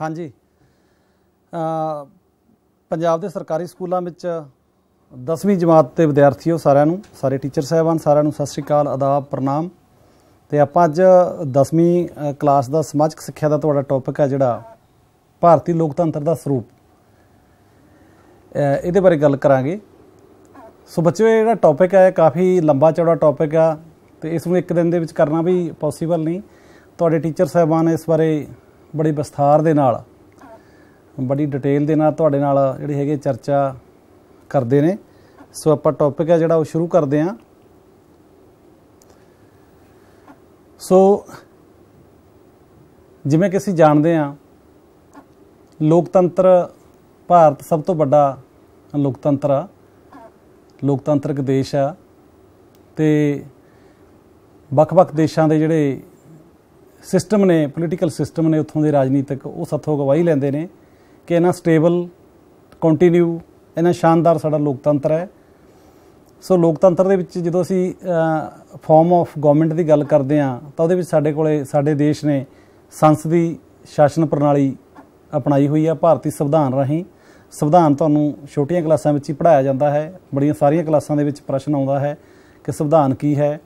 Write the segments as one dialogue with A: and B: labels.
A: ਹਾਂਜੀ। ਪੰਜਾਬ ਦੇ ਸਰਕਾਰੀ ਸਕੂਲਾਂ ਵਿੱਚ 10ਵੀਂ ਜਮਾਤ ਦੇ ਵਿਦਿਆਰਥੀਓ ਸਾਰਿਆਂ ਨੂੰ, ਸਾਰੇ ਟੀਚਰ ਸਾਹਿਬਾਨ ਸਾਰਿਆਂ ਨੂੰ ਸਤਿ ਸ਼੍ਰੀ ਅਕਾਲ, ਆਦਾਬ, ਪ੍ਰਣਾਮ। ਤੇ ਆਪਾਂ ਅੱਜ 10ਵੀਂ ਕਲਾਸ ਦਾ ਸਮਾਜਿਕ ਸਿੱਖਿਆ ਦਾ ਤੁਹਾਡਾ ਟੌਪਿਕ ਹੈ ਜਿਹੜਾ ਭਾਰਤੀ ਲੋਕਤੰਤਰ ਦਾ ਸਰੂਪ। ਇਹਦੇ ਬਾਰੇ ਗੱਲ ਕਰਾਂਗੇ। ਸੋ ਬੱਚਿਓ, ਇਹ ਜਿਹੜਾ ਟੌਪਿਕ ਹੈ ਕਾਫੀ ਲੰਬਾ ਚੌੜਾ ਟੌਪਿਕ ਆ, ਤੇ ਇਸ ਨੂੰ ਇੱਕ ਦਿਨ ਦੇ ਵਿੱਚ ਕਰਨਾ ਵੀ ਪੋਸੀਬਲ ਨਹੀਂ। ਤੁਹਾਡੇ ਟੀਚਰ ਸਾਹਿਬਾਨ ਇਸ ਬਾਰੇ ਬੜੀ ਵਿਸਥਾਰ ਦੇ ਨਾਲ, ਬੜੀ ਡਿਟੇਲ ਦੇ ਨਾਲ ਤੁਹਾਡੇ ਨਾਲ ਜਿਹੜੀ ਹੈਗੇ ਚਰਚਾ ਕਰਦੇ ਨੇ। ਸੋ ਆਪਾਂ ਟੌਪਿਕ ਹੈ ਜਿਹੜਾ ਉਹ ਸ਼ੁਰੂ ਕਰਦੇ ਹਾਂ। ਸੋ ਜਿਵੇਂ ਕਿ ਅਸੀਂ ਜਾਣਦੇ ਹਾਂ, ਲੋਕਤੰਤਰ ਭਾਰਤ ਸਭ ਤੋਂ ਵੱਡਾ ਲੋਕਤੰਤਰ ਆ। ਲੋਕਤੰਤਰਕ ਦੇਸ਼ ਆ। ਤੇ ਵੱਖ-ਵੱਖ ਦੇਸ਼ਾਂ ਦੇ ਜਿਹੜੇ ਸਿਸਟਮ ਨੇ ਪੋਲੀਟੀਕਲ ਸਿਸਟਮ ਨੇ ਉੱਥੋਂ ਦੇ ਰਾਜਨੀਤਿਕ ਉਹ ਸੱਥੋਂ ਗਵਾਹੀ ਲੈਂਦੇ ਨੇ ਕਿ ਇਹਨਾਂ ਸਟੇਬਲ ਕੰਟੀਨਿਊ ਇਹਨਾਂ ਸ਼ਾਨਦਾਰ ਸਾਡਾ ਲੋਕਤੰਤਰ ਹੈ। ਸੋ ਲੋਕਤੰਤਰ ਦੇ ਵਿੱਚ ਜਦੋਂ ਅਸੀਂ ਫਾਰਮ ਆਫ ਗਵਰਨਮੈਂਟ ਦੀ ਗੱਲ ਕਰਦੇ ਹਾਂ, ਤਾਂ ਉਹਦੇ ਵਿੱਚ ਸਾਡੇ ਕੋਲੇ, ਸਾਡੇ ਦੇਸ਼ ਨੇ ਸੰਸਦੀ ਸ਼ਾਸਨ ਪ੍ਰਣਾਲੀ ਅਪਣਾਈ ਹੋਈ ਹੈ ਭਾਰਤੀ ਸੰਵਿਧਾਨ ਰਾਹੀਂ। ਸੰਵਿਧਾਨ ਤੁਹਾਨੂੰ ਛੋਟੀਆਂ ਕਲਾਸਾਂ ਵਿੱਚ ਹੀ ਪੜਾਇਆ ਜਾਂਦਾ ਹੈ, ਬੜੀਆਂ ਸਾਰੀਆਂ ਕਲਾਸਾਂ ਦੇ ਵਿੱਚ ਪ੍ਰਸ਼ਨ ਆਉਂਦਾ ਹੈ ਕਿ ਸੰਵਿਧਾਨ ਕੀ ਹੈ?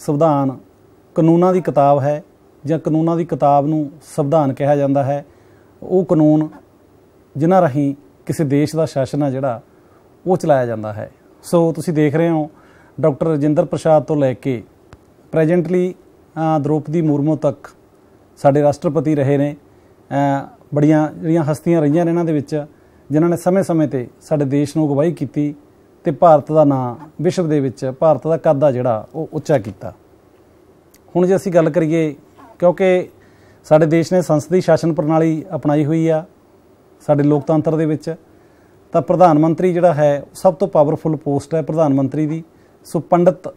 A: ਸੰਵਿਧਾਨ ਕਾਨੂੰਨਾਂ ਦੀ ਕਿਤਾਬ ਹੈ ਜਾਂ ਕਾਨੂੰਨਾਂ ਦੀ ਕਿਤਾਬ ਨੂੰ ਸੰਵਿਧਾਨ ਕਿਹਾ ਜਾਂਦਾ ਹੈ, ਉਹ ਕਾਨੂੰਨ ਜਿਨ੍ਹਾਂ ਰਾਹੀਂ ਕਿਸੇ ਦੇਸ਼ ਦਾ ਸ਼ਾਸਨ ਆ ਜਿਹੜਾ, ਉਹ ਚਲਾਇਆ ਜਾਂਦਾ ਹੈ। ਸੋ ਤੁਸੀਂ ਦੇਖ ਰਹੇ ਹੋ, ਡਾਕਟਰ ਰਜਿੰਦਰ ਪ੍ਰਸਾਦ ਤੋਂ ਲੈ ਕੇ ਪ੍ਰੈਜ਼ੈਂਟਲੀ ਦ੍ਰੋਪਦੀ ਮੁਰਮੂ ਤੱਕ ਸਾਡੇ ਰਾਸ਼ਟਰਪਤੀ ਰਹੇ ਨੇ। ਬੜੀਆਂ ਜਿਹੜੀਆਂ ਹਸਤੀਆਂ ਰਹੀਆਂ ਨੇ ਇਹਨਾਂ ਦੇ ਵਿੱਚ, ਜਿਨ੍ਹਾਂ ਨੇ ਸਮੇਂ-ਸਮੇਂ ਤੇ ਸਾਡੇ ਦੇਸ਼ ਨੂੰ ਅਗਵਾਈ ਕੀਤੀ ਤੇ ਭਾਰਤ ਦਾ ਨਾਂ ਵਿਸ਼ਵ ਦੇ ਵਿੱਚ, ਭਾਰਤ ਦਾ ਕੱਦ ਆ ਜਿਹੜਾ, ਉਹ ਉੱਚਾ ਕੀਤਾ। ਹੁਣ ਜੇ ਅਸੀਂ ਗੱਲ ਕਰੀਏ ਕਿਉਂਕਿ ਸਾਡੇ ਦੇਸ਼ ਨੇ ਸੰਸਦੀ ਸ਼ਾਸਨ ਪ੍ਰਣਾਲੀ ਅਪਣਾਈ ਹੋਈ ਆ, ਸਾਡੇ ਲੋਕਤੰਤਰ ਦੇ ਵਿੱਚ, ਤਾਂ ਪ੍ਰਧਾਨ ਮੰਤਰੀ ਜਿਹੜਾ ਹੈ ਸਭ ਤੋਂ ਪਾਵਰਫੁਲ ਪੋਸਟ ਹੈ ਪ੍ਰਧਾਨ ਮੰਤਰੀ ਦੀ। ਸੋ ਪੰਡਤ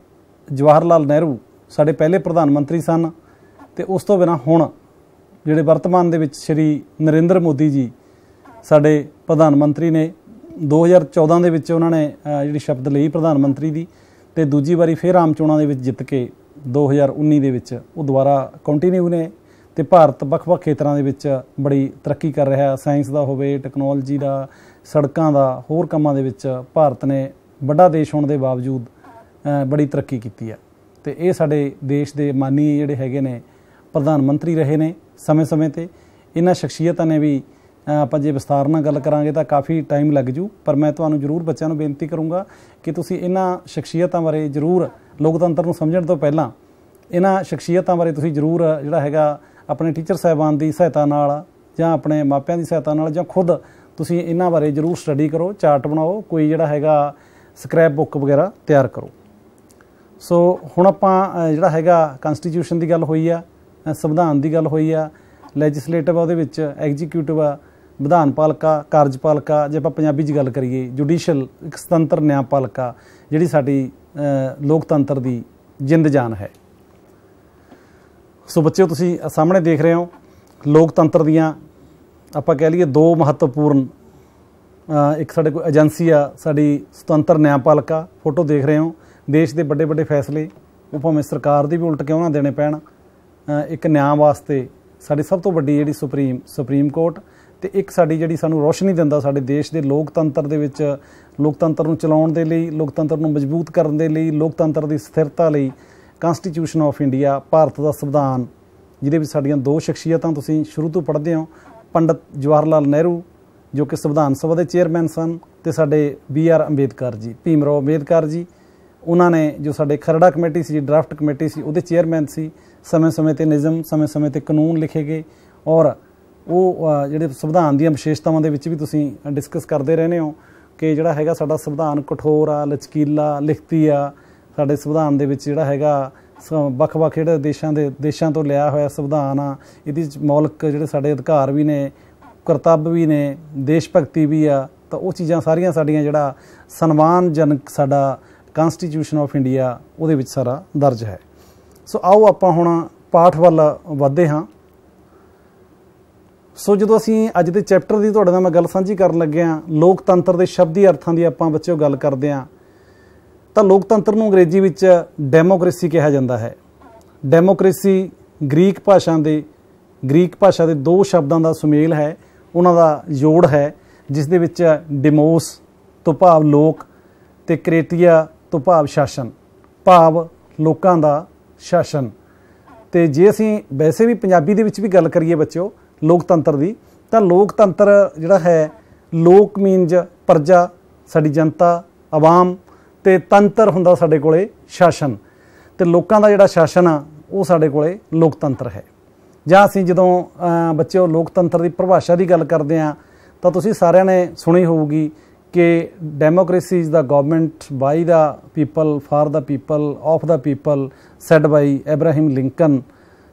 A: ਜਵਾਹਰ ਲਾਲ ਨਹਿਰੂ ਸਾਡੇ ਪਹਿਲੇ ਪ੍ਰਧਾਨ ਮੰਤਰੀ ਸਨ ਤੇ ਉਸ ਤੋਂ ਬਿਨਾ ਹੁਣ ਜਿਹੜੇ ਵਰਤਮਾਨ ਦੇ ਵਿੱਚ ਸ਼੍ਰੀ ਨਰਿੰਦਰ ਮੋਦੀ ਜੀ ਸਾਡੇ ਪ੍ਰਧਾਨ ਮੰਤਰੀ ਨੇ 2014 ਦੇ ਵਿੱਚ ਉਹਨਾਂ ਨੇ ਜਿਹੜੀ ਸ਼ਬਦ ਲਈ ਪ੍ਰਧਾਨ ਮੰਤਰੀ ਦੀ ਤੇ ਦੂਜੀ ਵਾਰੀ ਫੇਰ ਆਮ ਚੋਣਾਂ ਦੇ ਵਿੱਚ ਜਿੱਤ ਕੇ 2019 ਦੇ ਵਿੱਚ ਉਹ ਦੁਬਾਰਾ ਕੰਟੀਨਿਊ ਨੇ ਤੇ ਭਾਰਤ ਵੱਖ-ਵੱਖ ਖੇਤਰਾਂ ਦੇ ਵਿੱਚ ਬੜੀ ਤਰੱਕੀ ਕਰ ਰਿਹਾ। ਸਾਇੰਸ ਦਾ ਹੋਵੇ ਟੈਕਨੋਲੋਜੀ ਦਾ, ਸੜਕਾਂ ਦਾ, ਹੋਰ ਕੰਮਾਂ ਦੇ ਵਿੱਚ ਭਾਰਤ ਨੇ ਵੱਡਾ ਦੇਸ਼ ਹੋਣ ਦੇ ਬਾਵਜੂਦ ਬੜੀ ਤਰੱਕੀ ਕੀਤੀ ਹੈ। ਤੇ ਇਹ ਸਾਡੇ ਦੇਸ਼ ਦੇ ਮਾਨੀ ਜਿਹੜੇ ਹੈਗੇ ਨੇ, ਪ੍ਰਧਾਨ ਮੰਤਰੀ ਰਹੇ ਨੇ ਸਮੇਂ-ਸਮੇਂ ਤੇ। ਇਹਨਾਂ ਸ਼ਖਸੀਅਤਾਂ ਨੇ ਵੀ ਆਪਾਂ ਜੇ ਵਿਸਤਾਰ ਨਾਲ ਗੱਲ ਕਰਾਂਗੇ ਤਾਂ ਕਾਫੀ ਟਾਈਮ ਲੱਗ ਜੂ, ਪਰ ਮੈਂ ਤੁਹਾਨੂੰ ਜ਼ਰੂਰ ਬੱਚਿਆਂ ਨੂੰ ਬੇਨਤੀ ਕਰੂੰਗਾ ਕਿ ਤੁਸੀਂ ਇਹਨਾਂ ਸ਼ਖਸੀਅਤਾਂ ਬਾਰੇ ਜ਼ਰੂਰ ਲੋਕਤੰਤਰ ਨੂੰ ਸਮਝਣ ਤੋਂ ਪਹਿਲਾਂ ਇਹਨਾਂ ਸ਼ਖਸੀਅਤਾਂ ਬਾਰੇ ਤੁਸੀਂ ਜ਼ਰੂਰ ਜਿਹੜਾ ਹੈਗਾ ਆਪਣੇ ਟੀਚਰ ਸਾਹਿਬਾਨ ਦੀ ਸਹਾਇਤਾ ਨਾਲ ਜਾਂ ਆਪਣੇ ਮਾਪਿਆਂ ਦੀ ਸਹਾਇਤਾ ਨਾਲ ਜਾਂ ਖੁਦ ਤੁਸੀਂ ਇਹਨਾਂ ਬਾਰੇ ਜ਼ਰੂਰ ਸਟੱਡੀ ਕਰੋ, ਚਾਰਟ ਬਣਾਓ, ਕੋਈ ਜਿਹੜਾ ਹੈਗਾ ਸਕ੍ਰੈਪ ਬੁੱਕ ਵਗੈਰਾ ਤਿਆਰ ਕਰੋ। ਸੋ ਹੁਣ ਆਪਾਂ ਜਿਹੜਾ ਹੈਗਾ ਕਨਸਟੀਟਿਊਸ਼ਨ ਦੀ ਗੱਲ ਹੋਈ ਆ ਸੰਵਿਧਾਨ ਦੀ ਗੱਲ ਹੋਈ ਆ ਲੈਜਿਸਲੇਟਿਵ ਉਹਦੇ ਵਿੱਚ ਐਗਜ਼ੀਕਿਊਟਿਵ ਆ, ਵਿਧਾਨ ਪਾਲਿਕਾ ਕਾਰਜਪਾਲਿਕਾ ਜੇ ਆਪਾਂ ਪੰਜਾਬੀ 'ਚ ਗੱਲ ਕਰੀਏ ਜੁਡੀਸ਼ੀਅਲ ਇੱਕ ਸੁਤੰਤਰ ਨਿਆਂਪਾਲਿਕਾ ਜਿਹੜੀ ਸਾਡੀ ਲੋਕਤੰਤਰ ਦੀ ਜਿੰਦ ਜਾਨ ਹੈ। ਸੋ ਬੱਚਿਓ, ਤੁਸੀਂ ਸਾਹਮਣੇ ਦੇਖ ਰਹੇ ਹੋ, ਲੋਕਤੰਤਰ ਦੀਆਂ ਆਪਾਂ ਕਹਿ ਲਈਏ ਦੋ ਮਹੱਤਵਪੂਰਨ ਇੱਕ ਸਾਡੇ ਕੋਲ ਏਜੰਸੀ ਆ, ਸਾਡੀ ਸੁਤੰਤਰ ਨਿਆਂਪਾਲਿਕਾ ਫੋਟੋ ਦੇਖ ਰਹੇ ਹੋ। ਦੇਸ਼ ਦੇ ਵੱਡੇ ਵੱਡੇ ਫੈਸਲੇ, ਉਹ ਭਾਵੇਂ ਸਰਕਾਰ ਦੀ ਵੀ ਉਲਟ ਕਿਉਂ ਨਾ ਦੇਣੇ ਪੈਣ ਇੱਕ ਨਿਆਂ ਵਾਸਤੇ ਸਾਡੀ ਸਭ ਤੋਂ ਵੱਡੀ ਜਿਹੜੀ ਸੁਪਰੀਮ ਸੁਪਰੀਮ ਕੋਰਟ ਤੇ ਇੱਕ ਸਾਡੀ ਜਿਹੜੀ ਸਾਨੂੰ ਰੋਸ਼ਨੀ ਦਿੰਦਾ ਸਾਡੇ ਦੇਸ਼ ਦੇ ਲੋਕਤੰਤਰ ਦੇ ਵਿੱਚ, ਲੋਕਤੰਤਰ ਨੂੰ ਚਲਾਉਣ ਦੇ ਲਈ, ਲੋਕਤੰਤਰ ਨੂੰ ਮਜ਼ਬੂਤ ਕਰਨ ਦੇ ਲਈ, ਲੋਕਤੰਤਰ ਦੀ ਸਥਿਰਤਾ ਲਈ ਕਨਸਟੀਟਿਊਸ਼ਨ ਆਫ ਇੰਡੀਆ ਭਾਰਤ ਦਾ ਸੰਵਿਧਾਨ, ਜਿਹਦੇ ਵਿੱਚ ਸਾਡੀਆਂ ਦੋ ਸ਼ਖਸੀਅਤਾਂ ਤੁਸੀਂ ਸ਼ੁਰੂ ਤੋਂ ਪੜ੍ਹਦੇ ਹੋ, ਪੰਡਤ ਜਵਾਹਰ ਲਾਲ ਨਹਿਰੂ, ਜੋ ਕਿ ਸੰਵਿਧਾਨ ਸਭਾ ਦੇ ਚੇਅਰਮੈਨ ਸਨ, ਤੇ ਸਾਡੇ ਬੀ ਆਰ ਅੰਬੇਦਕਰ ਜੀ ਭੀਮ ਰਾਓ ਅੰਬੇਦਕਰ ਜੀ, ਉਹਨਾਂ ਨੇ ਜੋ ਸਾਡੇ ਖਰੜਾ ਕਮੇਟੀ ਸੀ ਡਰਾਫਟ ਕਮੇਟੀ ਸੀ, ਉਹਦੇ ਚੇਅਰਮੈਨ ਸੀ, ਸਮੇਂ-ਸਮੇਂ ਤੇ ਨਿਯਮ, ਸਮੇਂ-ਸਮੇਂ ਤੇ ਕਾਨੂੰਨ ਲਿਖੇ ਗਏ ਔਰ ਉਹ ਜਿਹੜੇ ਸੰਵਿਧਾਨ ਦੀਆਂ ਵਿਸ਼ੇਸ਼ਤਾਵਾਂ ਦੇ ਵਿੱਚ ਵੀ ਤੁਸੀਂ ਡਿਸਕਸ ਕਰਦੇ ਰਹਿੰਦੇ ਹੋ ਕਿ ਜਿਹੜਾ ਹੈਗਾ ਸਾਡਾ ਸੰਵਿਧਾਨ ਕਠੋਰ ਆ, ਲਚਕੀਲਾ, ਲਿਖਤੀ ਆ, ਸਾਡੇ ਸੰਵਿਧਾਨ ਦੇ ਵਿੱਚ ਜਿਹੜਾ ਹੈਗਾ ਵੱਖ-ਵੱਖ ਜਿਹੜੇ ਦੇਸ਼ਾਂ ਦੇ, ਦੇਸ਼ਾਂ ਤੋਂ ਲਿਆ ਹੋਇਆ ਸੰਵਿਧਾਨ ਆ, ਇਹਦੇ ਵਿੱਚ ਮੌਲਿਕ ਜਿਹੜੇ ਸਾਡੇ ਅਧਿਕਾਰ ਵੀ ਨੇ, ਕਰਤੱਵ ਵੀ ਨੇ, ਦੇਸ਼ ਭਗਤੀ ਵੀ ਆ, ਤਾਂ ਉਹ ਚੀਜ਼ਾਂ ਸਾਰੀਆਂ ਸਾਡੀਆਂ ਜਿਹੜਾ ਸਨਮਾਨਜਨਕ ਸਾਡਾ ਕਨਸਟੀਟਿਊਸ਼ਨ ਆਫ ਇੰਡੀਆ ਉਹਦੇ ਵਿੱਚ ਸਾਰਾ ਦਰਜ ਹੈ। ਸੋ ਆਓ ਆਪਾਂ ਹੁਣ ਪਾਠ ਵੱਲ ਵਧਦੇ ਹਾਂ। ਸੋ ਜਦੋਂ ਅਸੀਂ ਅੱਜ ਦੇ ਚੈਪਟਰ ਦੀ ਤੁਹਾਡੇ ਨਾਲ ਮੈਂ ਗੱਲ ਸਾਂਝੀ ਕਰਨ ਲੱਗਿਆ ਲੋਕਤੰਤਰ ਦੇ ਸ਼ਬਦੀ ਅਰਥਾਂ ਦੀ ਆਪਾਂ ਬੱਚਿਓ ਗੱਲ ਕਰਦੇ ਆਂ ਤਾਂ ਲੋਕਤੰਤਰ ਨੂੰ ਅੰਗਰੇਜ਼ੀ ਵਿੱਚ ਡੈਮੋਕ੍ਰੇਸੀ ਕਿਹਾ ਜਾਂਦਾ ਹੈ। ਡੈਮੋਕ੍ਰੇਸੀ ਗ੍ਰੀਕ ਭਾਸ਼ਾ ਦੇ, ਗ੍ਰੀਕ ਭਾਸ਼ਾ ਦੇ ਦੋ ਸ਼ਬਦਾਂ ਦਾ ਸੁਮੇਲ ਹੈ, ਉਹਨਾਂ ਦਾ ਜੋੜ ਹੈ, ਜਿਸ ਦੇ ਵਿੱਚ ਡਿਮੋਸ, ਤੋਂ ਭਾਵ ਲੋਕ, ਤੇ ਕ੍ਰੇਟੀਆ, ਤੋਂ ਭਾਵ ਸ਼ਾਸਨ, ਭਾਵ ਲੋਕਾਂ ਦਾ ਸ਼ਾਸਨ। ਤੇ ਜੇ ਅਸੀਂ ਵੈਸੇ ਵੀ ਪੰਜਾਬੀ ਦੇ ਵਿੱਚ ਵੀ ਗੱਲ ਕਰੀਏ ਬੱਚਿਓ ਲੋਕਤੰਤਰ ਦੀ ਤਾਂ ਲੋਕਤੰਤਰ ਜਿਹੜਾ ਹੈ ਲੋਕ ਮੀਨਜ ਪਰਜਾ ਸਾਡੀ ਜਨਤਾ ਆਵਾਮ ਤੇ ਤੰਤਰ ਹੁੰਦਾ ਸਾਡੇ ਕੋਲੇ ਸ਼ਾਸਨ ਤੇ ਲੋਕਾਂ ਦਾ ਜਿਹੜਾ ਸ਼ਾਸਨ ਆ ਉਹ ਸਾਡੇ ਕੋਲੇ ਲੋਕਤੰਤਰ ਹੈ। ਜਾਂ ਅਸੀਂ ਜਦੋਂ ਅਹ, ਬੱਚਿਓ ਲੋਕਤੰਤਰ ਦੀ ਪਰਿਭਾਸ਼ਾ ਦੀ ਗੱਲ ਕਰਦੇ ਆ ਤਾਂ ਤੁਸੀਂ ਸਾਰਿਆਂ ਨੇ ਸੁਣੀ ਹੋਊਗੀ ਕਿ democracy is the government by the people for the people of the people said by Abraham Lincoln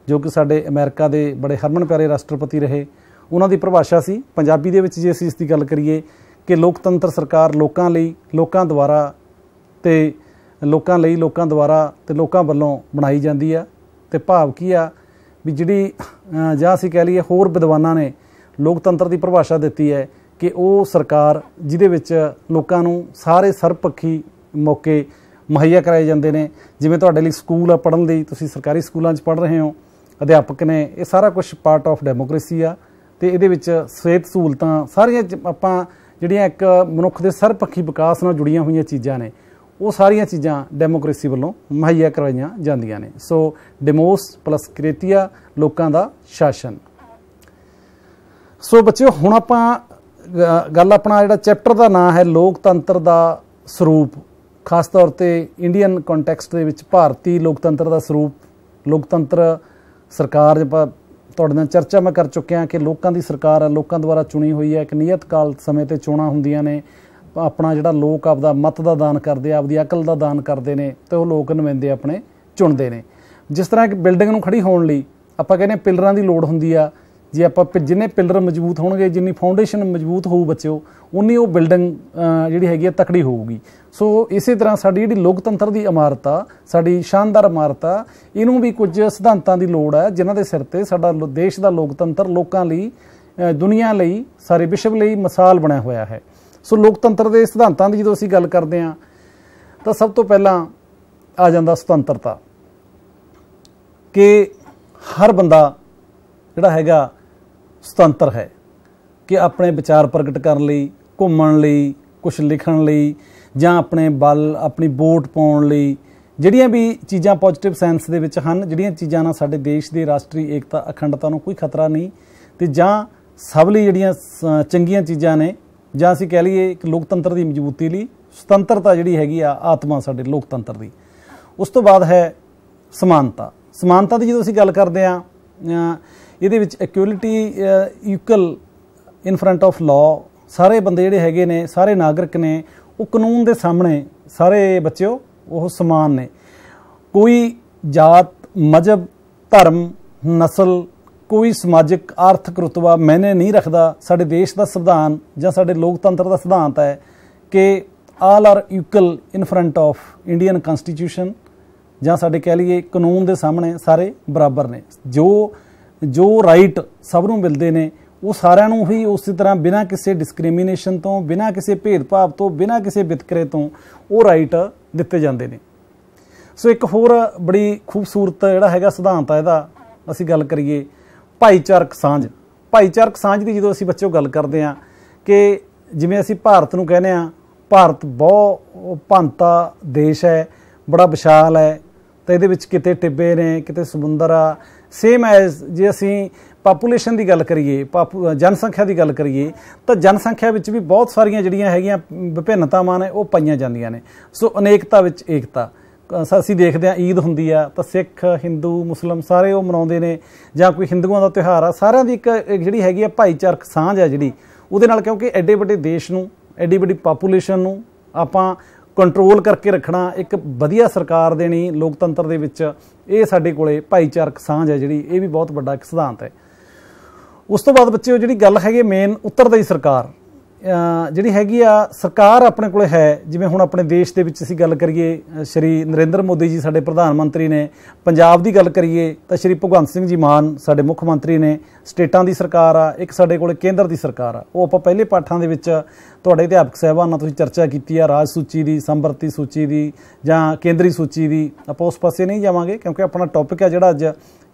A: ਜੋ ਕਿ ਸਾਡੇ ਅਮਰੀਕਾ ਦੇ ਬੜੇ ਹਰਮਨ ਪਿਆਰੇ ਰਾਸ਼ਟਰਪਤੀ ਰਹੇ, ਉਹਨਾਂ ਦੀ ਪਰਿਭਾਸ਼ਾ ਸੀ। ਪੰਜਾਬੀ ਦੇ ਵਿੱਚ ਜੇ ਅਸੀਂ ਇਸ ਦੀ ਗੱਲ ਕਰੀਏ ਕਿ ਲੋਕਤੰਤਰ ਸਰਕਾਰ ਲੋਕਾਂ ਲਈ, ਲੋਕਾਂ ਦੁਆਰਾ ਤੇ ਲੋਕਾਂ ਲਈ, ਲੋਕਾਂ ਦੁਆਰਾ ਤੇ ਲੋਕਾਂ ਵੱਲੋਂ ਬਣਾਈ ਜਾਂਦੀ ਆ। ਤੇ ਭਾਵ ਕੀ ਆ ਵੀ ਜਿਹੜੀ ਜਾਂ ਅਸੀਂ ਕਹਿ ਲਈਏ ਹੋਰ ਵਿਦਵਾਨਾਂ ਨੇ ਲੋਕਤੰਤਰ ਦੀ ਪਰਿਭਾਸ਼ਾ ਦਿੱਤੀ ਹੈ ਕਿ ਉਹ ਸਰਕਾਰ ਜਿਹਦੇ ਵਿੱਚ ਲੋਕਾਂ ਨੂੰ ਸਾਰੇ ਸਰਪੱਖੀ ਮੌਕੇ ਮੁਹੱਈਆ ਕਰਾਏ ਜਾਂਦੇ ਨੇ। ਜਿਵੇਂ ਤੁਹਾਡੇ ਲਈ ਸਕੂਲ ਆ ਪੜ੍ਹਨ ਲਈ, ਤੁਸੀਂ ਸਰਕਾਰੀ ਸਕੂਲਾਂ 'ਚ ਪੜ੍ਹ ਰਹੇ ਹੋ। ਅਧਿਆਪਕ ਨੇ ਇਹ ਸਾਰਾ ਕੁਝ ਪਾਰਟ ਆਫ ਡੈਮੋਕ੍ਰੇਸੀ ਆ ਤੇ ਇਹਦੇ ਵਿੱਚ ਸਿਹਤ ਸਹੂਲਤਾਂ, ਸਾਰੀਆਂ ਆਪਾਂ ਜਿਹੜੀਆਂ ਇੱਕ ਮਨੁੱਖ ਦੇ ਸਰਪੱਖੀ ਵਿਕਾਸ ਨਾਲ ਜੁੜੀਆਂ ਹੋਈਆਂ ਚੀਜ਼ਾਂ ਨੇ, ਉਹ ਸਾਰੀਆਂ ਚੀਜ਼ਾਂ ਡੈਮੋਕ੍ਰੇਸੀ ਵੱਲੋਂ ਮੁਹੱਈਆ ਕਰਵਾਈਆਂ ਜਾਂਦੀਆਂ ਨੇ। ਸੋ ਡੈਮੋਸ ਪਲੱਸ ਕ੍ਰੇਟੀਆ ਲੋਕਾਂ ਦਾ ਸ਼ਾਸਨ। ਸੋ ਬੱਚਿਓ, ਹੁਣ ਆਪਾਂ ਗੱਲ ਆਪਣਾ ਜਿਹੜਾ ਚੈਪਟਰ ਦਾ ਨਾਮ ਹੈ ਲੋਕਤੰਤਰ ਦਾ ਸਰੂਪ, ਖਾਸ ਤੌਰ ਤੇ ਇੰਡੀਅਨ ਕੰਟੈਕਸਟ ਦੇ ਵਿੱਚ ਭਾਰਤੀ ਲੋਕਤੰਤਰ ਦਾ ਸਰੂਪ, ਲੋਕਤੰਤਰ ਸਰਕਾਰ ਆਪਾਂ ਤੁਹਾਡੇ ਨਾਲ ਚਰਚਾ ਮੈਂ ਕਰ ਚੁੱਕਿਆ ਕਿ ਲੋਕਾਂ ਦੀ ਸਰਕਾਰ ਹੈ ਲੋਕਾਂ ਦੁਆਰਾ ਚੁਣੀ ਹੋਈ ਹੈ, ਇੱਕ ਨਿਯਤ ਕਾਲ ਸਮੇਂ ਤੇ ਚੋਣਾਂ ਹੁੰਦੀਆਂ ਨੇ, ਆਪਣਾ ਜਿਹੜਾ ਲੋਕ ਆਪਦਾ ਮਤ ਦਾ ਦਾਨ ਕਰਦੇ ਆ, ਆਪਦੀ ਅਕਲ ਦਾ ਦਾਨ ਕਰਦੇ ਨੇ ਤੇ ਉਹ ਲੋਕ ਨੁਮਾਇੰਦੇ ਆਪਣੇ ਚੁਣਦੇ ਨੇ। ਜਿਸ ਤਰ੍ਹਾਂ ਇੱਕ ਬਿਲਡਿੰਗ ਨੂੰ ਖੜੀ ਹੋਣ ਲਈ ਆਪਾਂ ਕਹਿੰਦੇ ਹਾਂ ਪਿਲਰਾਂ ਦੀ ਲੋੜ ਹੁੰਦੀ ਆ ਜੇ ਆਪਾਂ ਪ- ਜਿੰਨੇ ਪਿਲਰ ਮਜ਼ਬੂਤ ਹੋਣਗੇ, ਜਿੰਨੀ ਫਾਊਂਡੇਸ਼ਨ ਮਜ਼ਬੂਤ ਹੋਊ ਬੱਚਿਓ, ਉਨੀ ਉਹ ਬਿਲਡਿੰਗ ਜਿਹੜੀ ਹੈਗੀ ਆ ਤਕੜੀ ਹੋਊਗੀ। ਸੋ ਇਸੇ ਤਰ੍ਹਾਂ ਸਾਡੀ ਜਿਹੜੀ ਲੋਕਤੰਤਰ ਦੀ ਇਮਾਰਤ ਆ, ਸਾਡੀ ਸ਼ਾਨਦਾਰ ਇਮਾਰਤ ਆ, ਇਹਨੂੰ ਵੀ ਕੁਝ ਸਿਧਾਂਤਾਂ ਦੀ ਲੋੜ ਹੈ ਜਿਨ੍ਹਾਂ ਦੇ ਸਿਰ ਤੇ ਸਾਡਾ ਲੋ- ਦੇਸ਼ ਦਾ ਲੋਕਤੰਤਰ ਲੋਕਾਂ ਲਈ ਦੁਨੀਆ ਲਈ, ਸਾਰੇ ਵਿਸ਼ਵ ਲਈ ਮਿਸਾਲ ਬਣਿਆ ਹੋਇਆ ਹੈ। ਸੋ ਲੋਕਤੰਤਰ ਦੇ ਸਿਧਾਂਤਾਂ ਦੀ ਜਦੋਂ ਅਸੀਂ ਗੱਲ ਕਰਦੇ ਹਾਂ, ਤਾਂ ਸਭ ਤੋਂ ਪਹਿਲਾਂ ਆ ਜਾਂਦਾ ਸੁਤੰਤਰਤਾ। ਕਿ ਹਰ ਬੰਦਾ ਜਿਹੜਾ ਹੈਗਾ ਸੁਤੰਤਰ ਹੈ ਕਿ ਆਪਣੇ ਵਿਚਾਰ ਪ੍ਰਗਟ ਕਰਨ ਲਈ, ਘੁੰਮਣ ਲਈ ਕੁਝ ਲਿਖਣ ਲਈ ਜਾਂ ਆਪਣੇ ਬਲ, ਆਪਣੀ ਵੋਟ ਪਾਉਣ ਲਈ ਜਿਹੜੀਆਂ ਵੀ ਚੀਜ਼ਾਂ ਪੋਜ਼ਿਟਿਵ ਸੈਂਸ ਦੇ ਵਿੱਚ ਹਨ, ਜਿਹੜੀਆਂ ਚੀਜ਼ਾਂ ਨਾਲ ਸਾਡੇ ਦੇਸ਼ ਦੀ ਰਾਸ਼ਟਰੀ ਏਕਤਾ, ਅਖੰਡਤਾ ਨੂੰ ਕੋਈ ਖਤਰਾ ਨਹੀਂ ਤੇ ਜਾਂ ਸਭ ਲਈ ਜਿਹੜੀਆਂ ਸ- ਚੰਗੀਆਂ ਚੀਜ਼ਾਂ ਨੇ ਜਾਂ ਅਸੀਂ ਕਹਿ ਲਈਏ ਇੱਕ ਲੋਕਤੰਤਰ ਦੀ ਮਜ਼ਬੂਤੀ ਲਈ ਸੁਤੰਤਰਤਾ ਜਿਹੜੀ ਹੈਗੀ ਆ ਆਤਮਾ ਸਾਡੇ ਲੋਕਤੰਤਰ ਦੀ। ਉਸ ਤੋਂ ਬਾਅਦ ਹੈ ਸਮਾਨਤਾ। ਸਮਾਨਤਾ ਦੀ ਜਦੋਂ ਅਸੀਂ ਗੱਲ ਕਰਦੇ ਆ ਇਹਦੇ ਵਿੱਚ equality equal in front of law ਸਾਰੇ ਬੰਦੇ ਜਿਹੜੇ ਹੈਗੇ ਨੇ, ਸਾਰੇ ਨਾਗਰਿਕ ਨੇ, ਉਹ ਕਾਨੂੰਨ ਦੇ ਸਾਹਮਣੇ ਸਾਰੇ ਬੱਚਿਓ, ਉਹ ਸਮਾਨ ਨੇ। ਕੋਈ ਜਾਤ, ਮਜ਼ਹਬ, ਧਰਮ, ਨਸਲ, ਕੋਈ ਸਮਾਜਿਕ, ਆਰਥਿਕ ਰੁਤਬਾ ਮੈਨੇ ਨਹੀਂ ਰੱਖਦਾ। ਸਾਡੇ ਦੇਸ਼ ਦਾ ਸੰਵਿਧਾਨ ਜਾਂ ਸਾਡੇ ਲੋਕਤੰਤਰ ਦਾ ਸਿਧਾਂਤ ਹੈ ਕਿ all are equal in front of Indian constitution ਜਾਂ ਸਾਡੇ ਕਹਿ ਲਈਏ ਕਾਨੂੰਨ ਦੇ ਸਾਹਮਣੇ ਸਾਰੇ ਬਰਾਬਰ ਨੇ। ਜੋ ਜੋ ਰਾਈਟ ਸਭ ਨੂੰ ਮਿਲਦੇ ਨੇ, ਉਹ ਸਾਰਿਆਂ ਨੂੰ ਹੀ ਉਸੇ ਤਰ੍ਹਾਂ ਬਿਨਾਂ ਕਿਸੇ ਡਿਸਕ੍ਰਿਮੀਨੇਸ਼ਨ ਤੋਂ, ਬਿਨਾਂ ਕਿਸੇ ਭੇਦਭਾਵ ਤੋਂ, ਬਿਨਾਂ ਕਿਸੇ ਵਿਤਕਰੇ ਤੋਂ ਉਹ ਰਾਈਟ ਦਿੱਤੇ ਜਾਂਦੇ ਨੇ। ਸੋ ਇੱਕ ਹੋਰ ਬੜੀ ਖੂਬਸੂਰਤ ਜਿਹੜਾ ਹੈਗਾ ਸਿਧਾਂਤ ਆ ਇਹਦਾ, ਅਸੀਂ ਗੱਲ ਕਰੀਏ ਭਾਈਚਾਰਕ ਸਾਂਝ। ਭਾਈਚਾਰਕ ਸਾਂਝ ਦੀ ਜਦੋਂ ਅਸੀਂ ਬੱਚਿਓ ਗੱਲ ਕਰਦੇ ਆ ਕਿ ਜਿਵੇਂ ਅਸੀਂ ਭਾਰਤ ਨੂੰ ਕਹਿੰਦੇ ਆ ਭਾਰਤ ਬਹੁਤ ਭੰਤਾ ਦੇਸ਼ ਹੈ, ਬੜਾ ਵਿਸ਼ਾਲ ਹੈ ਤਾਂ ਇਹਦੇ ਵਿੱਚ ਕਿਤੇ ਟਿੱਬੇ ਨੇ, ਕਿਤੇ ਸਮੁੰਦਰ ਆ। ਸੇਮ ਐਜ਼ ਜੇ ਅਸੀਂ ਪਾਪੂਲੇਸ਼ਨ ਦੀ ਗੱਲ ਕਰੀਏ ਪਾਪੂ ਜਨਸੰਖਿਆ ਦੀ ਗੱਲ ਕਰੀਏ, ਤਾਂ ਜਨਸੰਖਿਆ ਵਿੱਚ ਵੀ ਬਹੁਤ ਸਾਰੀਆਂ ਜਿਹੜੀਆਂ ਹੈਗੀਆਂ ਵਿਭਿੰਨਤਾਵਾਂ ਨੇ ਉਹ ਪਾਈਆਂ ਜਾਂਦੀਆਂ ਨੇ। ਸੋ ਅਨੇਕਤਾ ਵਿੱਚ ਏਕਤਾ। ਅਸੀਂ ਦੇਖਦੇ ਹਾਂ, ਈਦ ਹੁੰਦੀ ਆ, ਤਾਂ ਸਿੱਖ, ਹਿੰਦੂ, ਮੁਸਲਮ ਸਾਰੇ ਉਹ ਮਨਾਉਂਦੇ ਨੇ, ਜਾਂ ਕੋਈ ਹਿੰਦੂਆਂ ਦਾ ਤਿਉਹਾਰ ਆ, ਸਾਰਿਆਂ ਦੀ ਇੱਕ ਜਿਹੜੀ ਹੈਗੀ ਆ ਭਾਈਚਾਰਕ ਸਾਂਝ ਆ ਜਿਹੜੀ, ਉਹਦੇ ਨਾਲ ਕਿਉਂਕਿ ਐਡੇ ਵੱਡੇ ਦੇਸ਼ ਨੂੰ, ਐਡੀ ਵੱਡੀ ਪਾਪੂਲੇਸ਼ਨ ਨੂੰ ਆਪਾਂ ਕੰਟਰੋਲ ਕਰਕੇ ਰੱਖਣਾ ਇੱਕ ਵਧੀਆ ਸਰਕਾਰ ਦੇਣੀ ਲੋਕਤੰਤਰ ਦੇ ਵਿੱਚ, ਇਹ ਸਾਡੇ ਕੋਲੇ ਭਾਈਚਾਰਕ ਸਾਂਝ ਹੈ ਜਿਹੜੀ, ਇਹ ਵੀ ਬਹੁਤ ਵੱਡਾ ਇੱਕ ਸਿਧਾਂਤ ਹੈ। ਉਸ ਤੋਂ ਬਾਅਦ ਬੱਚਿਓ, ਜਿਹੜੀ ਗੱਲ ਹੈਗੀ ਮੇਨ ਉੱਤਰਦਾਈ ਸਰਕਾਰ ਜਿਹੜੀ ਹੈਗੀ ਆ, ਸਰਕਾਰ ਆਪਣੇ ਕੋਲੇ ਹੈ, ਜਿਵੇਂ ਹੁਣ ਆਪਣੇ ਦੇਸ਼ ਦੇ ਵਿੱਚ ਅਸੀਂ ਗੱਲ ਕਰੀਏ ਸ਼੍ਰੀ ਨਰਿੰਦਰ ਮੋਦੀ ਜੀ ਸਾਡੇ ਪ੍ਰਧਾਨ ਮੰਤਰੀ ਨੇ, ਪੰਜਾਬ ਦੀ ਗੱਲ ਕਰੀਏ, ਤਾਂ ਸ਼੍ਰੀ ਭਗਵੰਤ ਸਿੰਘ ਜੀ ਮਾਨ ਸਾਡੇ ਮੁੱਖ ਮੰਤਰੀ ਨੇ ਸਟੇਟਾਂ ਦੀ ਸਰਕਾਰ ਆ, ਇੱਕ ਸਾਡੇ ਕੋਲੇ ਕੇਂਦਰ ਦੀ ਸਰਕਾਰ ਆ। ਉਹ ਆਪਾਂ ਪਹਿਲੇ ਪਾਠਾਂ ਦੇ ਵਿੱਚ ਤੁਹਾਡੇ ਅਧਿਆਪਕ ਸਾਹਿਬਾਨ ਨਾਲ ਤੁਸੀਂ ਚਰਚਾ ਕੀਤੀ ਆ, ਰਾਜ ਸੂਚੀ ਦੀ ਸੰਵਰਤੀ ਸੂਚੀ ਦੀ ਜਾਂ ਕੇਂਦਰੀ ਸੂਚੀ ਦੀ। ਆਪਾਂ ਉਸ ਪਾਸੇ ਨਹੀਂ ਜਾਵਾਂਗੇ ਕਿਉਂਕਿ ਆਪਣਾ ਟੌਪਿਕ ਆ ਜਿਹੜਾ ਅੱਜ,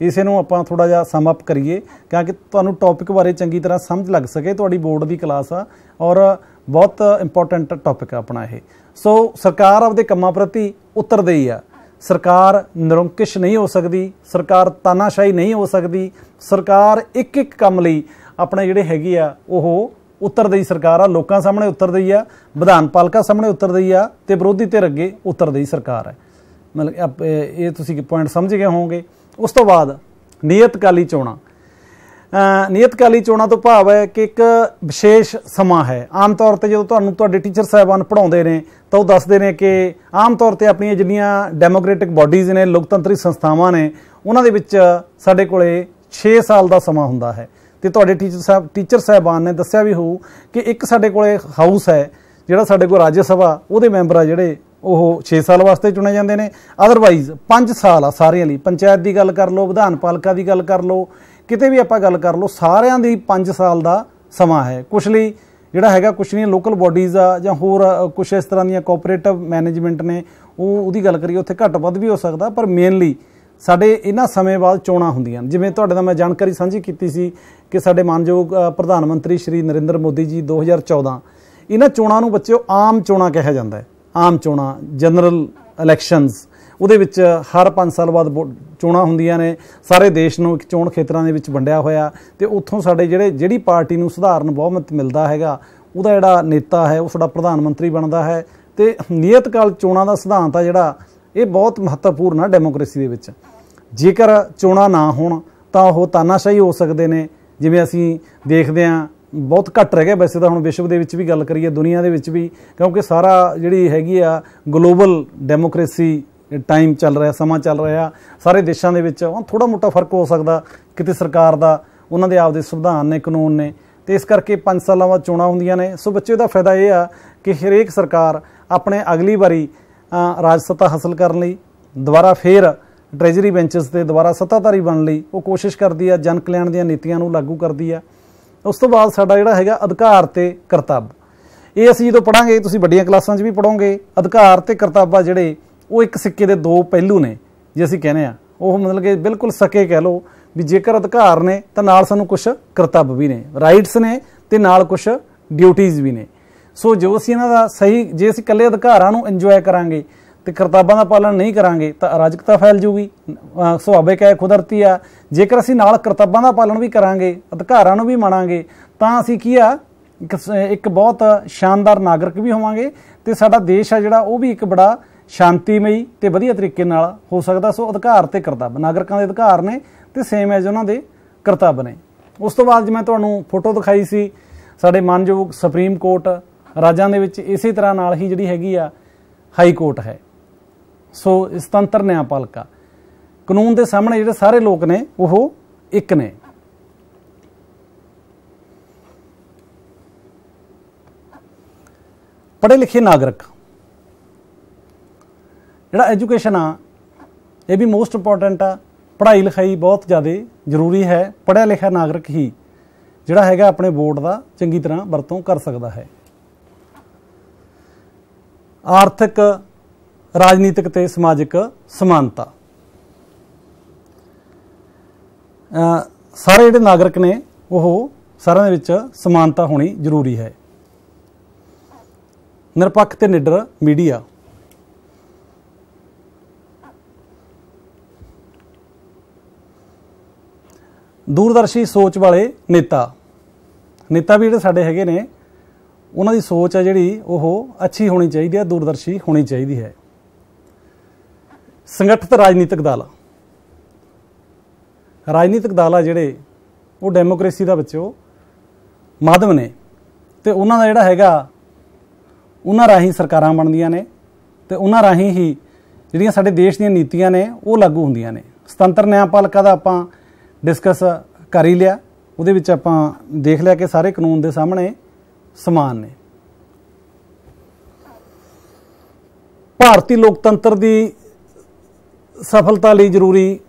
A: ਇਸੇ ਨੂੰ ਆਪਾਂ ਥੋੜਾ ਜਿਹਾ ਸਮ ਅਪ ਕਰੀਏ, ਕਿਉਂਕਿ ਤੁਹਾਨੂੰ ਟੌਪਿਕ ਬਾਰੇ ਚੰਗੀ ਤਰ੍ਹਾਂ ਸਮਝ ਲੱਗ ਸਕੇ, ਤੁਹਾਡੀ ਬੋਰਡ ਦੀ ਕਲਾਸ ਆ, ਔਰ ਬਹੁਤ ਇੰਪੋਰਟੈਂਟ ਟੌਪਿਕ ਆ ਆਪਣਾ ਇਹ। ਸੋ ਸਰਕਾਰ ਆਪਦੇ ਕੰਮਾਂ ਪ੍ਰਤੀ ਉਤਰਦੇਈ ਆ। ਸਰਕਾਰ ਨਿਰੰਕਿਸ਼ ਨਹੀਂ ਹੋ ਸਕਦੀ, ਸਰਕਾਰ ਤਾਨਾਸ਼ਾਹੀ ਨਹੀਂ ਹੋ ਸਕਦੀ, ਸਰਕਾਰ ਇੱਕ ਇੱਕ ਕੰਮ ਲਈ ਆਪਣੇ ਜਿਹੜੇ ਹੈਗੀ ਆ, ਉਹ ਉਤਰਦਈ ਸਰਕਾਰ ਆ, ਲੋਕਾਂ ਸਾਹਮਣੇ ਉੱਤਰਦੀ ਆ, ਵਿਧਾਨ ਪਾਲਿਕਾ ਸਾਹਮਣੇ ਉਤਰਦਈ ਆ ਤੇ ਵਿਰੋਧੀ ਧਿਰ ਅੱਗੇ ਉਤਰਦਈ ਸਰਕਾਰ ਹੈ ਮਤਲਬ ਇਹ ਤੁਸੀਂ ਪੁਆਇੰਟ ਸਮਝ ਗਏ ਹੋਵੋਗੇ। ਉਸ ਤੋਂ ਬਾਅਦ ਨਿਯਤਕਾਲੀ ਚੋਣਾਂ। ਨਿਯਤਕਾਲੀ ਚੋਣਾਂ ਤੋਂ ਭਾਵ ਹੈ ਕਿ ਇੱਕ ਵਿਸ਼ੇਸ਼ ਸਮਾਂ ਹੈ। ਆਮ ਤੌਰ ਤੇ ਜਦੋਂ ਤੁਹਾਨੂੰ ਤੁਹਾਡੇ ਟੀਚਰ ਸਾਹਿਬਾਨ ਪੜਾਉਂਦੇ ਨੇ, ਤਾਂ ਉਹ ਦੱਸਦੇ ਨੇ ਕਿ ਆਮ ਤੌਰ ਤੇ ਆਪਣੀਆਂ ਜਿਹੜੀਆਂ ਡੈਮੋਕ੍ਰੈਟਿਕ ਬਾਡੀਜ਼ ਨੇ, ਲੋਕਤੰਤਰੀ ਸੰਸਥਾਵਾਂ ਨੇ, ਉਹਨਾਂ ਦੇ ਵਿੱਚ ਸਾਡੇ ਕੋਲੇ 6 ਸਾਲ ਦਾ ਸਮਾਂ ਹੁੰਦਾ ਹੈ। ਤੇ ਤੁਹਾਡੇ ਟੀਚਰ ਸਾਹਿਬ, ਟੀਚਰ ਸਾਹਿਬਾਨ ਨੇ ਦੱਸਿਆ ਵੀ ਹੋਊ ਕਿ ਇੱਕ ਸਾਡੇ ਕੋਲੇ ਹਾਊਸ ਹੈ, ਜਿਹੜਾ ਸਾਡੇ ਕੋਲ ਰਾਜ ਸਭਾ, ਉਹਦੇ ਮੈਂਬਰ ਆ ਜਿਹੜੇ ਉਹ 6 ਸਾਲ ਵਾਸਤੇ ਚੁਣੇ ਜਾਂਦੇ ਨੇ। ਅਦਰਵਾਈਜ਼ 5 ਸਾਲ ਆ ਸਾਰਿਆਂ ਲਈ। ਪੰਚਾਇਤ ਦੀ ਗੱਲ ਕਰ ਲਓ, ਵਿਧਾਨ ਪਾਲਿਕਾ ਦੀ ਗੱਲ ਕਰ ਲਓ ਕਿਤੇ ਵੀ ਆਪਾਂ ਗੱਲ ਕਰ ਲਓ, ਸਾਰਿਆਂ ਦੀ 5 ਸਾਲ ਦਾ ਸਮਾਂ ਹੈ। ਕੁਛ ਲਈ ਜਿਹੜਾ ਹੈਗਾ, ਕੁਛ ਨਹੀਂ ਲੋਕਲ ਬਾਡੀਜ਼ ਆ ਜਾਂ ਹੋਰ ਕੁਛ ਇਸ ਤਰ੍ਹਾਂ ਦੀਆਂ ਕੋਆਪਰੇਟਿਵ ਮੈਨੇਜਮੈਂਟ ਨੇ, ਉਹ ਉਹਦੀ ਗੱਲ ਕਰੀਏ, ਉੱਥੇ ਘੱਟ ਵੱਧ ਵੀ ਹੋ ਸਕਦਾ, ਪਰ ਮੇਨਲੀ ਸਾਡੇ ਇਹਨਾਂ ਸਮੇਂ ਬਾਅਦ ਚੋਣਾਂ ਹੁੰਦੀਆਂ ਜਿਵੇਂ ਤੁਹਾਡੇ ਨਾਲ ਮੈਂ ਜਾਣਕਾਰੀ ਸਾਂਝੀ ਕੀਤੀ ਸੀ ਕਿ ਸਾਡੇ ਮਾਨਯੋਗ ਪ੍ਰਧਾਨ ਮੰਤਰੀ ਸ਼੍ਰੀ ਨਰਿੰਦਰ ਮੋਦੀ ਜੀ 2014 ਇਹਨਾਂ ਚੋਣਾਂ ਨੂੰ ਬੱਚਿਓ ਆਮ ਚੋਣਾਂ ਕਿਹਾ ਜਾਂਦਾ ਹੈ। ਆਮ ਚੋਣਾਂ ਜਨਰਲ ਇਲੈਕਸ਼ਨਸ ਉਹਦੇ ਵਿੱਚ ਹਰ 5 ਸਾਲ ਬਾਅਦ ਚੋਣਾਂ ਹੁੰਦੀਆਂ ਨੇ। ਸਾਰੇ ਦੇਸ਼ ਨੂੰ ਇੱਕ ਚੋਣ ਖੇਤਰਾਂ ਦੇ ਵਿੱਚ ਵੰਡਿਆ ਹੋਇਆ। ਤੇ ਉੱਥੋਂ ਸਾਡੇ ਜਿਹੜੇ, ਜਿਹੜੀ ਪਾਰਟੀ ਨੂੰ ਸਧਾਰਨ ਬਹੁਮਤ ਮਿਲਦਾ ਹੈਗਾ, ਉਹਦਾ ਜਿਹੜਾ ਨੇਤਾ ਹੈ, ਉਹ ਸਾਡਾ ਪ੍ਰਧਾਨ ਮੰਤਰੀ ਬਣਦਾ ਹੈ। ਤੇ ਨਿਯਤ ਕਾਲ ਚੋਣਾਂ ਦਾ ਸਿਧਾਂਤ ਆ ਜਿਹੜਾ, ਇਹ ਬਹੁਤ ਮਹੱਤਵਪੂਰਨ ਆ ਡੈਮੋਕ੍ਰੇਸੀ ਦੇ ਵਿੱਚ। ਜੇਕਰ ਚੋਣਾਂ ਨਾ ਹੋਣ, ਤਾਂ ਉਹ ਤਾਨਾਸ਼ਾਹੀ ਹੋ ਸਕਦੇ ਨੇ। ਜਿਵੇਂ ਅਸੀਂ ਦੇਖਦੇ ਆਂ ਬਹੁਤ ਘੱਟ ਰਹਿ ਗਿਆ ਵੈਸੇ ਤਾਂ ਹੁਣ ਵਿਸ਼ਵ ਦੇ ਵਿੱਚ ਵੀ ਗੱਲ ਕਰੀਏ, ਦੁਨੀਆ ਦੇ ਵਿੱਚ ਵੀ। ਕਿਉਂਕਿ ਸਾਰਾ ਜਿਹੜੀ ਹੈਗੀ ਆ, ਗਲੋਬਲ ਡੈਮੋਕ੍ਰੇਸੀ ਟਾਈਮ ਚੱਲ ਰਿਹਾ, ਸਮਾਂ ਚੱਲ ਰਿਹਾ, ਸਾਰੇ ਦੇਸ਼ਾਂ ਦੇ ਵਿੱਚ ਥੋੜਾ ਮੋਟਾ ਫ਼ਰਕ ਹੋ ਸਕਦਾ, ਕਿਤੇ ਸਰਕਾਰ ਦਾ, ਉਹਨਾਂ ਦੇ ਆਪਦੇ ਸੰਵਿਧਾਨ ਨੇ, ਕਾਨੂੰਨ ਨੇ। ਤੇ ਇਸ ਕਰਕੇ 5 ਸਾਲਾਂ ਬਾਅਦ ਚੋਣਾਂ ਹੁੰਦੀਆਂ ਨੇ। ਸੋ ਬੱਚੇ ਦਾ ਫਾਇਦਾ ਇਹ ਆ ਕਿ ਹਰੇਕ ਸਰਕਾਰ ਆਪਣੇ ਅਗਲੀ ਵਾਰੀ ਰਾਜ ਸੱਤਾ ਹਾਸਲ ਕਰਨ ਲਈ, ਦੁਬਾਰਾ ਫੇਰ ਟ੍ਰੈਜਰੀ ਬੈਂਚਸ ਤੇ ਦੁਬਾਰਾ ਸੱਤਾਧਾਰੀ ਬਣਨ ਲਈ ਉਹ ਕੋਸ਼ਿਸ਼ ਕਰਦੀ ਆ, ਜਨ ਕਲਿਆਣ ਦੀਆਂ ਨੀਤੀਆਂ ਨੂੰ ਲਾਗੂ ਕਰਦੀ ਆ। ਉਸ ਤੋਂ ਬਾਅਦ ਸਾਡਾ ਜਿਹੜਾ ਹੈਗਾ ਅਧਿਕਾਰ ਤੇ ਕਰਤੱਵ। ਇਹ ਅਸੀਂ ਜਦੋਂ ਪੜਾਂਗੇ ਤੁਸੀਂ ਵੱਡੀਆਂ ਕਲਾਸਾਂ 'ਚ ਵੀ ਪੜੋਗੇ ਅਧਿਕਾਰ ਤੇ ਕਰਤੱਵ ਜਿਹੜੇ ਉਹ ਇੱਕ ਸਿੱਕੇ ਦੇ ਦੋ ਪਹਿਲੂ ਨੇ, ਜੇ ਅਸੀਂ ਕਹਿੰਦੇ ਆ ਉਹ ਮਤਲਬ ਕਿ ਬਿਲਕੁਲ ਸਕੇ ਕਹਿ ਲੋ ਵੀ ਜੇਕਰ ਅਧਿਕਾਰ ਨੇ ਤਾਂ ਨਾਲ ਸਾਨੂੰ ਕੁਝ ਕਰਤੱਵ ਵੀ ਨੇ ਰਾਈਟਸ ਨੇ ਤੇ ਨਾਲ ਕੁਝ ਡਿਊਟੀਆਂ ਵੀ ਨੇ। ਸੋ ਜੋ ਅਸੀਂ ਇਹਨਾਂ ਦਾ ਸਹੀ, ਜੇ ਅਸੀਂ ਇਕੱਲੇ ਅਧਿਕਾਰਾਂ ਨੂੰ ਇੰਜੋਏ ਕਰਾਂਗੇ ਤੇ ਕਰਤੱਵਾਂ ਦਾ ਪਾਲਣ ਨਹੀਂ ਕਰਾਂਗੇ, ਤਾਂ ਅਰਾਜਕਤਾ ਫੈਲ ਜੂਗੀ ਸੁਭਾਵਿਕ ਹੈ, ਕੁਦਰਤੀ ਆ ਜੇਕਰ ਅਸੀਂ ਨਾਲ ਕਰਤੱਵਾਂ ਦਾ ਪਾਲਣ ਵੀ ਕਰਾਂਗੇ, ਅਧਿਕਾਰਾਂ ਨੂੰ ਵੀ ਮੰਨਾਂਗੇ ਤਾਂ ਅਸੀਂ ਕੀ ਆ ਇੱਕ ਬਹੁਤ ਸ਼ਾਨਦਾਰ ਨਾਗਰਿਕ ਵੀ ਹੋਵਾਂਗੇ ਤੇ ਸਾਡਾ ਦੇਸ਼ ਆ ਜਿਹੜਾ, ਉਹ ਵੀ ਇੱਕ ਬੜਾ ਸ਼ਾਂਤੀਮਈ ਤੇ ਵਧੀਆ ਤਰੀਕੇ ਨਾਲ ਹੋ ਸਕਦਾ ਸੋ ਅਧਿਕਾਰ ਤੇ ਕਰਤੱਵ। ਨਾਗਰਿਕਾਂ ਦੇ ਅਧਿਕਾਰ ਨੇ ਤੇ ਸੇਮ ਐਜ ਉਹਨਾਂ ਦੇ ਕਰਤੱਵ ਨੇ। ਉਸ ਤੋਂ ਬਾਅਦ ਜਿਵੇਂ ਤੁਹਾਨੂੰ ਫੋਟੋ ਦਿਖਾਈ ਸੀ, ਸਾਡੇ ਮਾਨਯੋਗ ਸੁਪਰੀਮ ਕੋਰਟ ਰਾਜਾਂ ਦੇ ਵਿੱਚ ਇਸੇ ਤਰ੍ਹਾਂ ਨਾਲ ਹੀ ਜਿਹੜੀ ਹੈਗੀ ਆ ਹਾਈ ਕੋਰਟ ਹੈ। ਸੋ ਸੁਤੰਤਰ ਨਿਆਂਪਾਲਿਕਾ ਕਾਨੂੰਨ ਦੇ ਸਾਹਮਣੇ ਜਿਹੜੇ ਸਾਰੇ ਲੋਕ ਨੇ, ਉਹ ਇੱਕ ਨੇ। ਪੜ੍ਹੇ ਲਿਖੇ ਨਾਗਰਿਕ ਜਿਹੜਾ ਐਜੂਕੇਸ਼ਨ ਆ, ਇਹ ਵੀ ਮੋਸਟ ਇੰਪੋਰਟੈਂਟ ਆ। ਪੜ੍ਹਾਈ ਲਿਖਾਈ ਬਹੁਤ ਜ਼ਿਆਦਾ ਜ਼ਰੂਰੀ ਹੈ। ਪੜ੍ਹਿਆ ਲਿਖਿਆ ਨਾਗਰਿਕ ਹੀ ਜਿਹੜਾ ਹੈਗਾ ਆਪਣੇ ਵੋਟ ਦਾ ਚੰਗੀ ਤਰ੍ਹਾਂ ਵਰਤੋਂ ਕਰ ਸਕਦਾ ਹੈ। ਆਰਥਿਕ, ਰਾਜਨੀਤਿਕ ਤੇ ਸਮਾਜਿਕ ਸਮਾਨਤਾ। ਸਾਰੇ ਜਿਹੜੇ ਨਾਗਰਿਕ ਨੇ, ਉਹ ਸਾਰਿਆਂ ਦੇ ਵਿੱਚ ਸਮਾਨਤਾ ਹੋਣੀ ਜ਼ਰੂਰੀ ਹੈ। ਨਿਰਪੱਖ ਤੇ ਨਿਡਰ ਮੀਡੀਆ। ਦੂਰਦਰਸ਼ੀ ਸੋਚ ਵਾਲੇ ਨੇਤਾ। ਨੇਤਾ ਵੀ ਜਿਹੜੇ ਸਾਡੇ ਹੈਗੇ ਨੇ, ਉਹਨਾਂ ਦੀ ਸੋਚ ਹੈ ਜਿਹੜੀ, ਉਹ ਅੱਛੀ ਹੋਣੀ ਚਾਹੀਦੀ ਹੈ, ਦੂਰਦਰਸ਼ੀ ਹੋਣੀ ਚਾਹੀਦੀ ਹੈ। ਸੰਗਠਿਤ ਰਾਜਨੀਤਿਕ ਦਲ। ਰਾਜਨੀਤਿਕ ਦਲ ਆ ਜਿਹੜੇ, ਉਹ ਡੈਮੋਕ੍ਰੇਸੀ ਦਾ ਵਿੱਚੋਂ ਮਾਧਵ ਨੇ। ਤੇ ਉਹਨਾਂ ਦਾ ਜਿਹੜਾ ਹੈਗਾ, ਉਹਨਾਂ ਰਾਹੀਂ ਸਰਕਾਰਾਂ ਬਣਦੀਆਂ ਨੇ ਤੇ ਉਹਨਾਂ ਰਾਹੀਂ ਹੀ ਜਿਹੜੀਆਂ ਸਾਡੇ ਦੇਸ਼ ਦੀਆਂ ਨੀਤੀਆਂ ਨੇ, ਉਹ ਲਾਗੂ ਹੁੰਦੀਆਂ ਨੇ। ਸੁਤੰਤਰ ਨਿਆਂ ਪਾਲਿਕਾ ਦਾ ਆਪਾਂ ਡਿਸਕਸ ਕਰ ਹੀ ਲਿਆ। ਉਹਦੇ ਵਿੱਚ ਆਪਾਂ ਦੇਖ ਲਿਆ ਕਿ ਸਾਰੇ ਕਾਨੂੰਨ ਦੇ ਸਾਹਮਣੇ ਸਮਾਨ ਨੇ। ਭਾਰਤੀ ਲੋਕਤੰਤਰ ਦੀ ਸਫਲਤਾ ਲਈ ਜ਼ਰੂਰੀ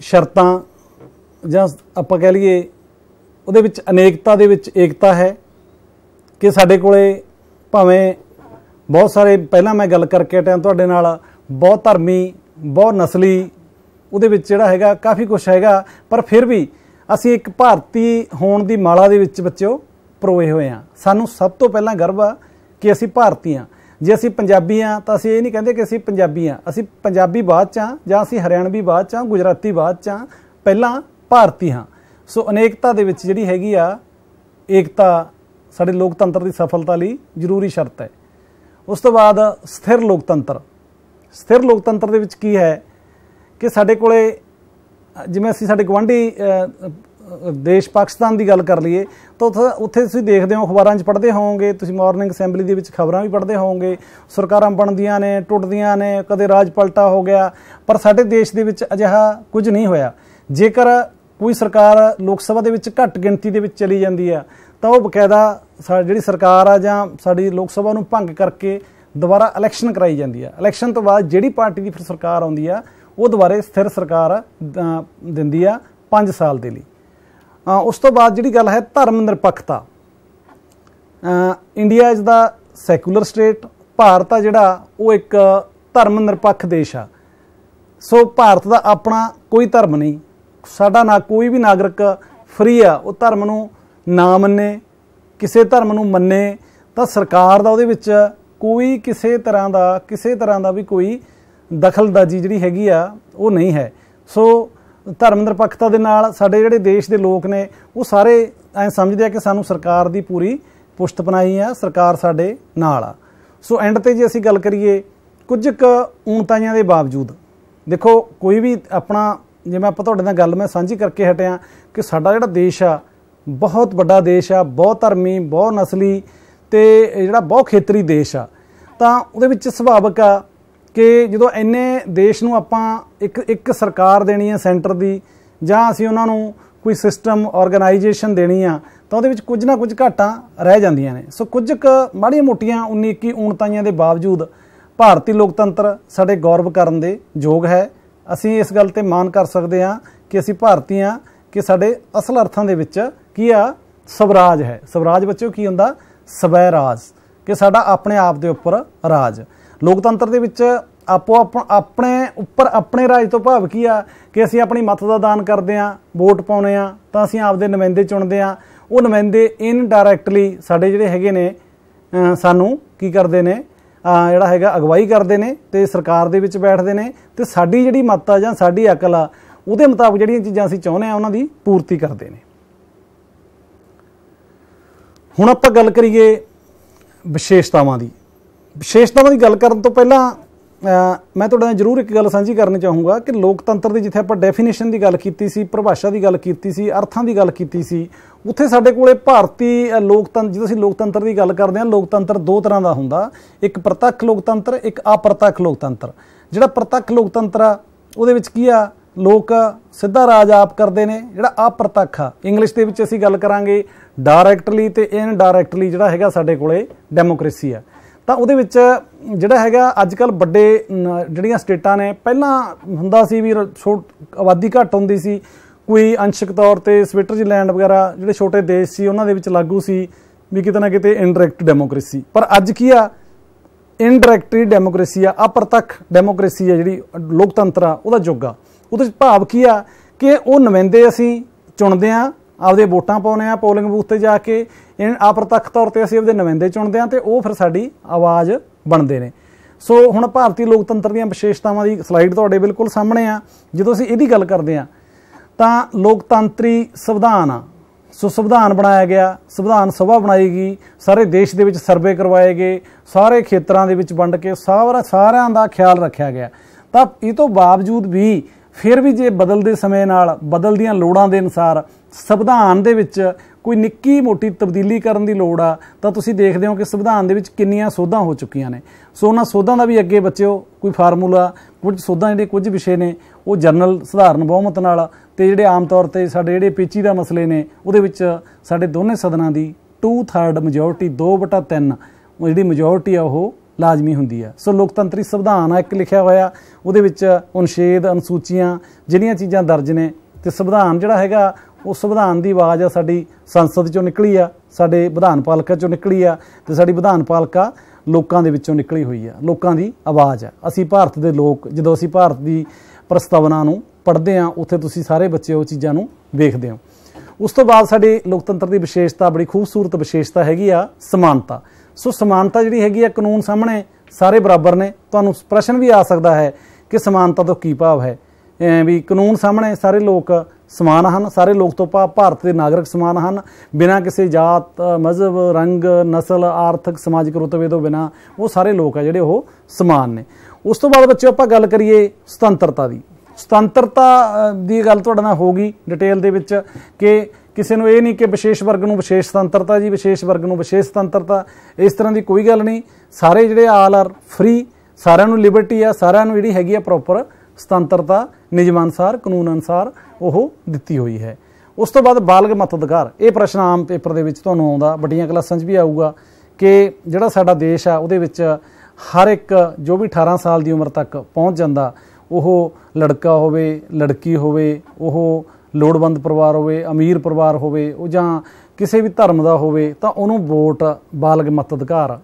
A: ਸ਼ਰਤਾਂ ਜਾਂ ਆਪਾਂ ਕਹਿ ਲਈਏ ਉਹਦੇ ਵਿੱਚ ਅਨੇਕਤਾ ਦੇ ਵਿੱਚ ਏਕਤਾ ਹੈ ਕਿ ਸਾਡੇ ਕੋਲੇ ਭਾਵੇਂ ਬਹੁਤ ਸਾਰੇ, ਪਹਿਲਾਂ ਮੈਂ ਗੱਲ ਕਰਕੇ ਟਾਈਮ ਤੁਹਾਡੇ ਨਾਲ, ਬਹੁਤ ਧਰਮੀ, ਬਹੁਤ ਨਸਲੀ ਉਹਦੇ ਵਿੱਚ ਜਿਹੜਾ ਹੈਗਾ ਕਾਫੀ ਕੁਝ ਹੈਗਾ, ਪਰ ਫਿਰ ਵੀ ਅਸੀਂ ਇੱਕ ਭਾਰਤੀ ਹੋਣ ਦੀ ਮਾਲਾ ਦੇ ਵਿੱਚ ਬੱਚਿਓ ਪਰੋਏ ਹੋਏ ਆ ਸਾਨੂੰ ਸਭ ਤੋਂ ਪਹਿਲਾਂ ਗਰਵ ਆ ਕਿ ਅਸੀਂ ਭਾਰਤੀ ਆ ਜੇ ਅਸੀਂ ਪੰਜਾਬੀ ਆ ਤਾਂ ਅਸੀਂ ਇਹ ਨਹੀਂ ਕਹਿੰਦੇ ਕਿ ਅਸੀਂ ਪੰਜਾਬੀ ਆ ਅਸੀਂ ਪੰਜਾਬੀ ਬਾਅਦ ਚ ਆ ਜਾਂ ਅਸੀਂ ਹਰਿਆਣਵੀ ਬਾਅਦ ਚ ਆ ਗੁਜਰਾਤੀ ਬਾਅਦ ਚ ਆ ਪਹਿਲਾਂ ਭਾਰਤੀ ਹਾਂ। ਸੋ ਅਨੇਕਤਾ ਦੇ ਵਿੱਚ ਜਿਹੜੀ ਹੈਗੀ ਆ, ਏਕਤਾ ਸਾਡੇ ਲੋਕਤੰਤਰ ਦੀ ਸਫਲਤਾ ਲਈ ਜ਼ਰੂਰੀ ਸ਼ਰਤ ਹੈ। ਉਸ ਤੋਂ ਬਾਅਦ ਸਥਿਰ ਲੋਕਤੰਤਰ। ਸਥਿਰ ਲੋਕਤੰਤਰ ਦੇ ਵਿੱਚ ਕੀ ਹੈ? ਕਿ ਸਾਡੇ ਕੋਲੇ, ਜਿਵੇਂ ਅਸੀਂ ਸਾਡੇ ਗਵਾਂਢੀ ਦੇਸ਼ ਪਾਕਿਸਤਾਨ ਦੀ ਗੱਲ ਕਰ ਲਈਏ, ਤਾਂ ਉੱਥੇ ਤੁਸੀਂ ਦੇਖਦੇ ਹੋ ਅਖਬਾਰਾਂ 'ਚ ਪੜ੍ਹਦੇ ਹੋਵੋਗੇ, ਤੁਸੀਂ ਮਾਰਨਿੰਗ ਅਸੈਂਬਲੀ ਦੇ ਵਿੱਚ ਖਬਰਾਂ ਵੀ ਪੜ੍ਹਦੇ ਹੋਵੋਗੇ, ਸਰਕਾਰਾਂ ਬਣਦੀਆਂ ਨੇ, ਟੁੱਟਦੀਆਂ ਨੇ, ਕਦੇ ਰਾਜ ਪਲਟਾ ਹੋ ਗਿਆ, ਪਰ ਸਾਡੇ ਦੇਸ਼ ਦੇ ਵਿੱਚ ਅਜਿਹਾ ਕੁਝ ਨਹੀਂ ਹੋਇਆ। ਜੇਕਰ ਕੋਈ ਸਰਕਾਰ ਲੋਕ ਸਭਾ ਦੇ ਵਿੱਚ ਘੱਟ ਗਿਣਤੀ ਦੇ ਵਿੱਚ ਚਲੀ ਜਾਂਦੀ ਆ, ਤਾਂ ਉਹ ਬਕਾਇਦਾ ਜਿਹੜੀ ਸਰਕਾਰ ਆ ਜਾਂ ਸਾਡੀ ਲੋਕ ਸਭਾ ਨੂੰ ਭੰਗ ਕਰਕੇ ਦੁਬਾਰਾ ਇਲੈਕਸ਼ਨ ਕਰਾਈ ਜਾਂਦੀ ਆ। ਇਲੈਕਸ਼ਨ ਤੋਂ ਬਾਅਦ ਜਿਹੜੀ ਪਾਰਟੀ ਦੀ ਫਿਰ ਸਰਕਾਰ ਆਉਂਦੀ ਆ ਉਹ ਦੁਬਾਰੇ ਸਥਿਰ ਸਰਕਾਰ ਦਿੰਦੀ ਆ 5 ਸਾਲ ਦੇ ਲਈ। ਉਸ ਤੋਂ ਬਾਅਦ ਜਿਹੜੀ ਗੱਲ ਹੈ ਧਰਮ ਨਿਰਪੱਖਤਾ। India is the secular state Bharat ਆ ਜਿਹੜਾ, ਉਹ ਇੱਕ ਧਰਮ ਨਿਰਪੱਖ ਦੇਸ਼ ਆ। ਸੋ ਭਾਰਤ ਦਾ ਆਪਣਾ ਕੋਈ ਧਰਮ ਨਹੀਂ। ਸਾਡਾ ਨਾ ਕੋਈ ਵੀ ਨਾਗਰਿਕ ਫਰੀ ਆ, ਉਹ ਧਰਮ ਨੂੰ ਨਾ ਮੰਨੇ, ਕਿਸੇ ਧਰਮ ਨੂੰ ਮੰਨੇ, ਤਾਂ ਸਰਕਾਰ ਦਾ ਉਹਦੇ ਵਿੱਚ ਕੋਈ ਕਿਸੇ ਤਰ੍ਹਾਂ ਦਾ, ਕਿਸੇ ਤਰ੍ਹਾਂ ਦਾ ਵੀ ਕੋਈ ਦਖਲਦਾਜੀ ਜਿਹੜੀ ਹੈਗੀ ਆ, ਉਹ ਨਹੀਂ ਹੈ। ਸੋ ਧਰਮ ਨਿਰਪੱਖਤਾ ਦੇ ਨਾਲ ਸਾਡੇ ਜਿਹੜੇ ਦੇਸ਼ ਦੇ ਲੋਕ ਨੇ, ਉਹ ਸਾਰੇ ਐ ਸਮਝਦੇ ਆ ਕਿ ਸਾਨੂੰ ਸਰਕਾਰ ਦੀ ਪੂਰੀ ਪੁਸ਼ਤ ਬਣਾਈ ਆ, ਸਰਕਾਰ ਸਾਡੇ ਨਾਲ ਆ। ਸੋ ਐਂਡ ਤੇ ਜੇ ਅਸੀਂ ਗੱਲ ਕਰੀਏ, ਕੁਝ ਕੁ ਊਣਤਾਈਆਂ ਦੇ ਬਾਵਜੂਦ, ਦੇਖੋ ਕੋਈ ਵੀ ਆਪਣਾ ਜਿਵੇਂ ਆਪਾਂ ਤੁਹਾਡੇ ਨਾਲ ਗੱਲ ਮੈਂ ਸਾਂਝੀ ਕਰਕੇ ਹਟਿਆ ਕਿ ਸਾਡਾ ਜਿਹੜਾ ਦੇਸ਼ ਆ, ਬਹੁਤ ਵੱਡਾ ਦੇਸ਼ ਆ, ਬਹੁਤ ਧਰਮੀ, ਬਹੁਤ ਨਸਲੀ ਤੇ ਜਿਹੜਾ ਬਹੁਤ ਖੇਤਰੀ ਦੇਸ਼ ਆ, ਤਾਂ ਉਹਦੇ ਵਿੱਚ ਸੁਭਾਵਕ ਆ ਕਿ ਜਦੋਂ ਇੰਨੇ ਦੇਸ਼ ਨੂੰ ਆਪਾਂ ਇੱਕ ਇੱਕ ਸਰਕਾਰ ਦੇਣੀ ਹੈ ਸੈਂਟਰ ਦੀ, ਜਾਂ ਅਸੀਂ ਉਹਨਾਂ ਨੂੰ ਕੋਈ ਸਿਸਟਮ ਆਰਗੇਨਾਈਜੇਸ਼ਨ ਦੇਣੀ ਆ, ਤਾਂ ਉਹਦੇ ਵਿੱਚ ਕੁਝ ਨਾ ਕੁਝ ਘਾਟਾਂ ਰਹਿ ਜਾਂਦੀਆਂ ਨੇ। ਸੋ ਕੁਝ ਕੁ ਮਾੜੀਆਂ ਮੋਟੀਆਂ 19 21 ਉਣਤਾਈਆਂ ਦੇ ਬਾਵਜੂਦ ਭਾਰਤੀ ਲੋਕਤੰਤਰ ਸਾਡੇ ਗੌਰਵ ਕਰਨ ਦੇ ਯੋਗ ਹੈ। ਅਸੀਂ ਇਸ ਗੱਲ ਤੇ ਮਾਣ ਕਰ ਸਕਦੇ ਹਾਂ ਕਿ ਅਸੀਂ ਭਾਰਤੀ ਆ ਕਿ ਸਾਡੇ ਅਸਲ ਅਰਥਾਂ ਦੇ ਵਿੱਚ ਕੀ ਆ? ਸਵਰਾਜ ਹੈ। ਸਵਰਾਜ ਬੱਚਿਓ, ਕੀ ਹੁੰਦਾ? ਸਵੈ ਰਾਜ। ਕਿ ਸਾਡਾ ਆਪਣੇ ਆਪ ਦੇ ਉੱਪਰ ਰਾਜ। ਲੋਕਤੰਤਰ ਦੇ ਵਿੱਚ ਆਪੋ ਆਪਣੇ ਉੱਪਰ ਆਪਣੇ ਰਾਜ ਤੋਂ ਭਾਵ ਕੀ ਆ ਕਿ ਅਸੀਂ ਆਪਣੀ ਮਤ ਦਾ ਦਾਨ ਕਰਦੇ ਆ ਵੋਟ ਪਾਉਨੇ ਆ ਤਾਂ ਅਸੀਂ ਆਪਦੇ ਨੁਮਾਇੰਦੇ ਚੁਣਦੇ ਆ ਉਹ ਨੁਮਾਇੰਦੇ ਇਨਡਾਇਰੈਕਟਲੀ ਸਾਡੇ ਜਿਹੜੇ ਹੈਗੇ ਨੇ ਸਾਨੂੰ ਕੀ ਕਰਦੇ ਨੇ ਜਿਹੜਾ ਹੈਗਾ ਅਗਵਾਈ ਕਰਦੇ ਨੇ ਤੇ ਸਰਕਾਰ ਦੇ ਵਿੱਚ ਬੈਠਦੇ ਨੇ ਤੇ ਸਾਡੀ ਜਿਹੜੀ ਮਤ ਆ ਜਾਂ ਸਾਡੀ ਅਕਲ ਆ, ਉਹਦੇ ਮੁਤਾਬਕ ਜਿਹੜੀਆਂ ਚੀਜ਼ਾਂ ਅਸੀਂ ਚਾਹੁੰਦੇ ਆ ਉਹਨਾਂ ਦੀ ਪੂਰਤੀ ਕਰਦੇ ਨੇ। ਹੁਣ ਆਪਾਂ ਗੱਲ ਕਰੀਏ ਵਿਸ਼ੇਸ਼ਤਾਵਾਂ ਦੀ। ਵਿਸ਼ੇਸ਼ਤਾਵਾਂ ਦੀ ਗੱਲ ਕਰਨ ਤੋਂ ਪਹਿਲਾਂ ਮੈਂ ਤੁਹਾਡੇ ਨਾਲ ਜ਼ਰੂਰ ਇੱਕ ਗੱਲ ਸਾਂਝੀ ਕਰਨੀ ਚਾਹੂੰਗਾ ਕਿ ਲੋਕਤੰਤਰ ਦੀ ਜਿੱਥੇ ਆਪਾਂ ਡੈਫੀਨੇਸ਼ਨ ਦੀ ਗੱਲ ਕੀਤੀ ਸੀ, ਪਰਿਭਾਸ਼ਾ ਦੀ ਗੱਲ ਕੀਤੀ ਸੀ, ਅਰਥਾਂ ਦੀ ਗੱਲ ਕੀਤੀ ਸੀ, ਉੱਥੇ ਸਾਡੇ ਕੋਲੇ ਭਾਰਤੀ ਲੋਕਤੰਤਰ, ਜਦੋਂ ਅਸੀਂ ਲੋਕਤੰਤਰ ਦੀ ਗੱਲ ਕਰਦੇ ਹਾਂ, ਲੋਕਤੰਤਰ ਦੋ ਤਰ੍ਹਾਂ ਦਾ ਹੁੰਦਾ। ਇੱਕ ਪ੍ਰਤੱਖ ਲੋਕਤੰਤਰ, ਇੱਕ ਅਪ੍ਰਤੱਖ ਲੋਕਤੰਤਰ। ਜਿਹੜਾ ਪ੍ਰਤੱਖ ਲੋਕਤੰਤਰ ਆ, ਉਹਦੇ ਵਿੱਚ ਕੀ ਆ? ਲੋਕ ਸਿੱਧਾ ਰਾਜ ਆਪ ਕਰਦੇ ਨੇ, ਜਿਹੜਾ ਅਪ੍ਰਤੱਖ ਆ। ਇੰਗਲਿਸ਼ ਦੇ ਵਿੱਚ ਅਸੀਂ ਗੱਲ ਕਰਾਂਗੇ ਡਾਇਰੈਕਟਲੀ ਤੇ ਇਨਡਾਇਰੈਕਟਲੀ ਜਿਹੜਾ ਹੈਗਾ ਸਾਡੇ ਕੋਲੇ ਡੈਮੋਕ੍ਰੇਸੀ ਆ। ਤਾਂ ਉਹਦੇ ਵਿੱਚ ਜਿਹੜਾ ਹੈਗਾ ਅੱਜ ਕੱਲ ਵੱਡੇ ਜਿਹੜੀਆਂ ਸਟੇਟਾਂ ਨੇ, ਪਹਿਲਾਂ ਹੁੰਦਾ ਸੀ ਵੀ ਆਬਾਦੀ ਘੱਟ ਹੁੰਦੀ ਸੀ। ਕੋਈ ਅੰਸ਼ਕ ਤੌਰ ਤੇ ਸਵਿਟਜ਼ਰਲੈਂਡ ਵਗੈਰਾ, ਜਿਹੜੇ ਛੋਟੇ ਦੇਸ਼ ਸੀ, ਉਹਨਾਂ ਦੇ ਵਿੱਚ ਲਾਗੂ ਸੀ ਵੀ ਕਿਤੇ ਨਾ ਕਿਤੇ ਇਨਡਾਇਰੈਕਟ ਡੈਮੋਕ੍ਰੇਸੀ ਪਰ ਅੱਜ ਕੀ ਆ? ਇਨਡਾਇਰੈਕਟਰੀ ਡੈਮੋਕ੍ਰੇਸੀ ਆ, ਅਪਰਤੱਖ ਡੈਮੋਕ੍ਰੇਸੀ ਆ ਜਿਹੜੀ ਲੋਕਤੰਤਰ ਆ, ਉਹਦਾ ਯੁੱਗ ਆ। ਉਹਦੇ ਵਿੱਚ ਭਾਵ ਕੀ ਆ? ਕਿ ਉਹ ਨੁਮਾਇੰਦੇ ਅਸੀਂ ਚੁਣਦੇ ਆ ਆਪਦੇ ਵੋਟਾਂ ਪਾਉਨੇ ਆ ਪੋਲਿੰਗ ਬੂਥ ਤੇ ਜਾ ਕੇ ਇਹ ਅਪਰਤੱਖ ਤੌਰ ਤੇ ਅਸੀਂ ਆਪਦੇ ਨੁਮਾਇੰਦੇ ਚੁਣਦੇ ਆ ਤੇ ਉਹ ਫਿਰ ਸਾਡੀ ਆਵਾਜ਼ ਬਣਦੇ ਨੇ। ਸੋ ਹੁਣ ਭਾਰਤੀ ਲੋਕਤੰਤਰ ਦੀਆਂ ਵਿਸ਼ੇਸ਼ਤਾਵਾਂ ਦੀ ਸਲਾਈਡ ਤੁਹਾਡੇ ਬਿਲਕੁਲ ਸਾਹਮਣੇ ਆ। ਜਦੋਂ ਅਸੀਂ ਇਹਦੀ ਗੱਲ ਕਰਦੇ ਆ, ਤਾਂ ਲੋਕਤੰਤਰੀ ਸੰਵਿਧਾਨ ਆ। ਸੋ ਸੰਵਿਧਾਨ ਬਣਾਇਆ ਗਿਆ, ਸੰਵਿਧਾਨ ਸਭਾ ਬਣਾਈ ਗਈ, ਸਾਰੇ ਦੇਸ਼ ਦੇ ਵਿੱਚ ਸਰਵੇ ਕਰਵਾਏ ਗਏ, ਸਾਰੇ ਖੇਤਰਾਂ ਦੇ ਵਿੱਚ ਵੰਡ ਕੇ ਸਾਰਾ ਸਾਰਿਆਂ ਦਾ ਖਿਆਲ ਰੱਖਿਆ ਗਿਆ। ਤਾਂ ਇਹ ਤੋਂ ਬਾਵਜੂਦ ਵੀ ਫਿਰ ਵੀ ਜੇ ਬਦਲਦੇ ਸਮੇਂ ਨਾਲ ਬਦਲਦੀਆਂ ਲੋੜਾਂ ਦੇ ਅਨੁਸਾਰ ਸੰਵਿਧਾਨ ਦੇ ਵਿੱਚ ਕੋਈ ਨਿੱਕੀ ਮੋਟੀ ਤਬਦੀਲੀ ਕਰਨ ਦੀ ਲੋੜ ਆ, ਤਾਂ ਤੁਸੀਂ ਦੇਖਦੇ ਹੋ ਕਿ ਸੰਵਿਧਾਨ ਦੇ ਵਿੱਚ ਕਿੰਨੀਆਂ ਸੋਧਾਂ ਹੋ ਚੁੱਕੀਆਂ ਨੇ। ਸੋ ਉਹਨਾਂ ਸੋਧਾਂ ਦਾ ਵੀ ਅੱਗੇ ਬੱਚਿਓ, ਕੋਈ ਫਾਰਮੂਲਾ, ਕੁਝ ਸੋਧਾਂ ਜਿਹੜੇ ਕੁਝ ਵਿਸ਼ੇ ਨੇ, ਉਹ ਜਨਰਲ ਸਧਾਰਨ ਬਹੁਮਤ ਨਾਲ ਤੇ ਜਿਹੜੇ ਆਮ ਤੌਰ ਤੇ ਸਾਡੇ ਜਿਹੜੇ ਪੇਚੀ ਦਾ ਮਸਲੇ ਨੇ, ਉਹਦੇ ਵਿੱਚ ਸਾਡੇ ਦੋਨੇ ਸਦਨਾਂ ਦੀ 2/3 ਮੈਜੋਰਟੀ 2/3 ਉਹ ਜਿਹੜੀ ਮੈਜੋਰਟੀ ਆ ਉਹ ਲਾਜ਼ਮੀ ਹੁੰਦੀ ਆ। ਸੋ ਲੋਕਤੰਤਰੀ ਸੰਵਿਧਾਨ ਆ, ਇੱਕ ਲਿਖਿਆ ਹੋਇਆ, ਉਹਦੇ ਵਿੱਚ ਅਨੁਛੇਦ, ਅਨੁਸੂਚੀਆਂ ਜਿਹੜੀਆਂ ਚੀਜ਼ਾਂ ਦਰਜ ਨੇ ਤੇ ਸੰਵਿਧਾਨ ਜਿਹੜਾ ਹੈਗਾ, ਉਹ ਸੰਵਿਧਾਨ ਦੀ ਆਵਾਜ਼ ਆ ਸਾਡੀ ਸੰਸਦ ਚੋਂ ਨਿਕਲੀ ਆ, ਸਾਡੇ ਵਿਧਾਨ ਪਾਲਿਕਾ ਚੋਂ ਨਿਕਲੀ ਆ ਤੇ ਸਾਡੀ ਵਿਧਾਨ ਪਾਲਿਕਾ ਲੋਕਾਂ ਦੇ ਵਿੱਚੋਂ ਨਿਕਲੀ ਹੋਈ ਆ, ਲੋਕਾਂ ਦੀ ਆਵਾਜ਼ ਆ। ਅਸੀਂ ਭਾਰਤ ਦੇ ਲੋਕ, ਜਦੋਂ ਅਸੀਂ ਭਾਰਤ ਦੀ ਪ੍ਰਸਤਾਵਨਾ ਨੂੰ ਪੜ੍ਹਦੇ ਆ, ਉੱਥੇ ਤੁਸੀਂ ਸਾਰੇ ਬੱਚੇ ਉਹ ਚੀਜ਼ਾਂ ਨੂੰ ਵੇਖਦੇ ਹੋ। ਉਸ ਤੋਂ ਬਾਅਦ ਸਾਡੇ ਲੋਕਤੰਤਰ ਦੀ ਵਿਸ਼ੇਸ਼ਤਾ, ਬੜੀ ਖੂਬਸੂਰਤ ਵਿਸ਼ੇਸ਼ਤਾ ਹੈਗੀ ਆ ਸਮਾਨਤਾ। ਸੋ ਸਮਾਨਤਾ ਜਿਹੜੀ ਹੈਗੀ ਆ ਕਾਨੂੰਨ ਸਾਹਮਣੇ ਸਾਰੇ ਬਰਾਬਰ ਨੇ। ਤੁਹਾਨੂੰ ਪ੍ਰਸ਼ਨ ਵੀ ਆ ਸਕਦਾ ਹੈ ਕਿ ਸਮਾਨਤਾ ਤੋਂ ਕੀ ਭਾਵ ਹੈ। ਵੀ ਕਾਨੂੰਨ ਸਾਹਮਣੇ ਸਾਰੇ ਲੋਕ ਸਮਾਨ ਹਨ, ਸਾਰੇ ਲੋਕ ਤੋਂ ਭਾਵ ਭਾਰਤ ਦੇ ਨਾਗਰਿਕ ਸਮਾਨ ਹਨ। ਬਿਨਾਂ ਕਿਸੇ ਜਾਤ, ਮਜ਼ਹਬ, ਰੰਗ, ਨਸਲ, ਆਰਥਿਕ, ਸਮਾਜਿਕ ਰੁਤਬੇ ਤੋਂ ਬਿਨਾਂ ਉਹ ਸਾਰੇ ਲੋਕ ਆ ਜਿਹੜੇ ਉਹ ਸਮਾਨ ਨੇ। ਉਸ ਤੋਂ ਬਾਅਦ ਬੱਚਿਓ ਆਪਾਂ ਗੱਲ ਕਰੀਏ ਸੁਤੰਤਰਤਾ ਦੀ। ਸੁਤੰਤਰਤਾ ਦੀ ਗੱਲ ਤੁਹਾਡੇ ਨਾਲ ਹੋਗੀ ਡਿਟੇਲ ਦੇ ਵਿੱਚ ਕਿ ਕਿਸੇ ਨੂੰ ਇਹ ਨਹੀਂ ਕਿ ਵਿਸ਼ੇਸ਼ ਵਰਗ ਨੂੰ ਵਿਸ਼ੇਸ਼ ਸੁਤੰਤਰਤਾ ਜੀ, ਵਿਸ਼ੇਸ਼ ਵਰਗ ਨੂੰ ਵਿਸ਼ੇਸ਼ ਸੁਤੰਤਰਤਾ, ਇਸ ਤਰ੍ਹਾਂ ਦੀ ਕੋਈ ਗੱਲ ਨਹੀਂ। ਸਾਰੇ ਜਿਹੜੇ ਆਲ ਆਰ ਫ੍ਰੀ, ਸਾਰਿਆਂ ਨੂੰ ਲਿਬਰਟੀ ਆ, ਸਾਰਿਆਂ ਨੂੰ ਜਿਹੜੀ ਹੈਗੀ ਆ ਪ੍ਰੋਪਰ ਸੁਤੰਤਰਤਾ, ਨਿਯਮ ਅਨੁਸਾਰ, ਕਾਨੂੰਨ ਅਨੁਸਾਰ ਉਹ ਦਿੱਤੀ ਹੋਈ ਹੈ। ਉਸ ਤੋਂ ਬਾਅਦ ਬਾਲਗ ਮਤ ਅਧਿਕਾਰ ਇਹ ਪ੍ਰਸ਼ਨ ਆਮ ਪੇਪਰ ਦੇ ਵਿੱਚ ਤੁਹਾਨੂੰ ਆਉਂਦਾ, ਵੱਡੀਆਂ ਕਲਾਸਾਂ 'ਚ ਵੀ ਆਊਗਾ ਕਿ ਜਿਹੜਾ ਸਾਡਾ ਦੇਸ਼ ਆ, ਉਹਦੇ ਵਿੱਚ ਹਰ ਇੱਕ ਜੋ ਵੀ 18 ਸਾਲ ਦੀ ਉਮਰ ਤੱਕ ਪਹੁੰਚ ਜਾਂਦਾ, ਉਹ ਲੜਕਾ ਹੋਵੇ, ਲੜਕੀ ਹੋਵੇ, ਉਹ ਲੋੜਵੰਦ ਪਰਿਵਾਰ ਹੋਵੇ, ਅਮੀਰ ਪਰਿਵਾਰ ਹੋਵੇ, ਉਹ ਜਾਂ ਕਿਸੇ ਵੀ ਧਰਮ ਦਾ ਹੋਵੇ, ਤਾਂ ਉਹਨੂੰ ਵੋਟ ਬਾਲਗ ਮਤ ਅਧਿਕਾਰ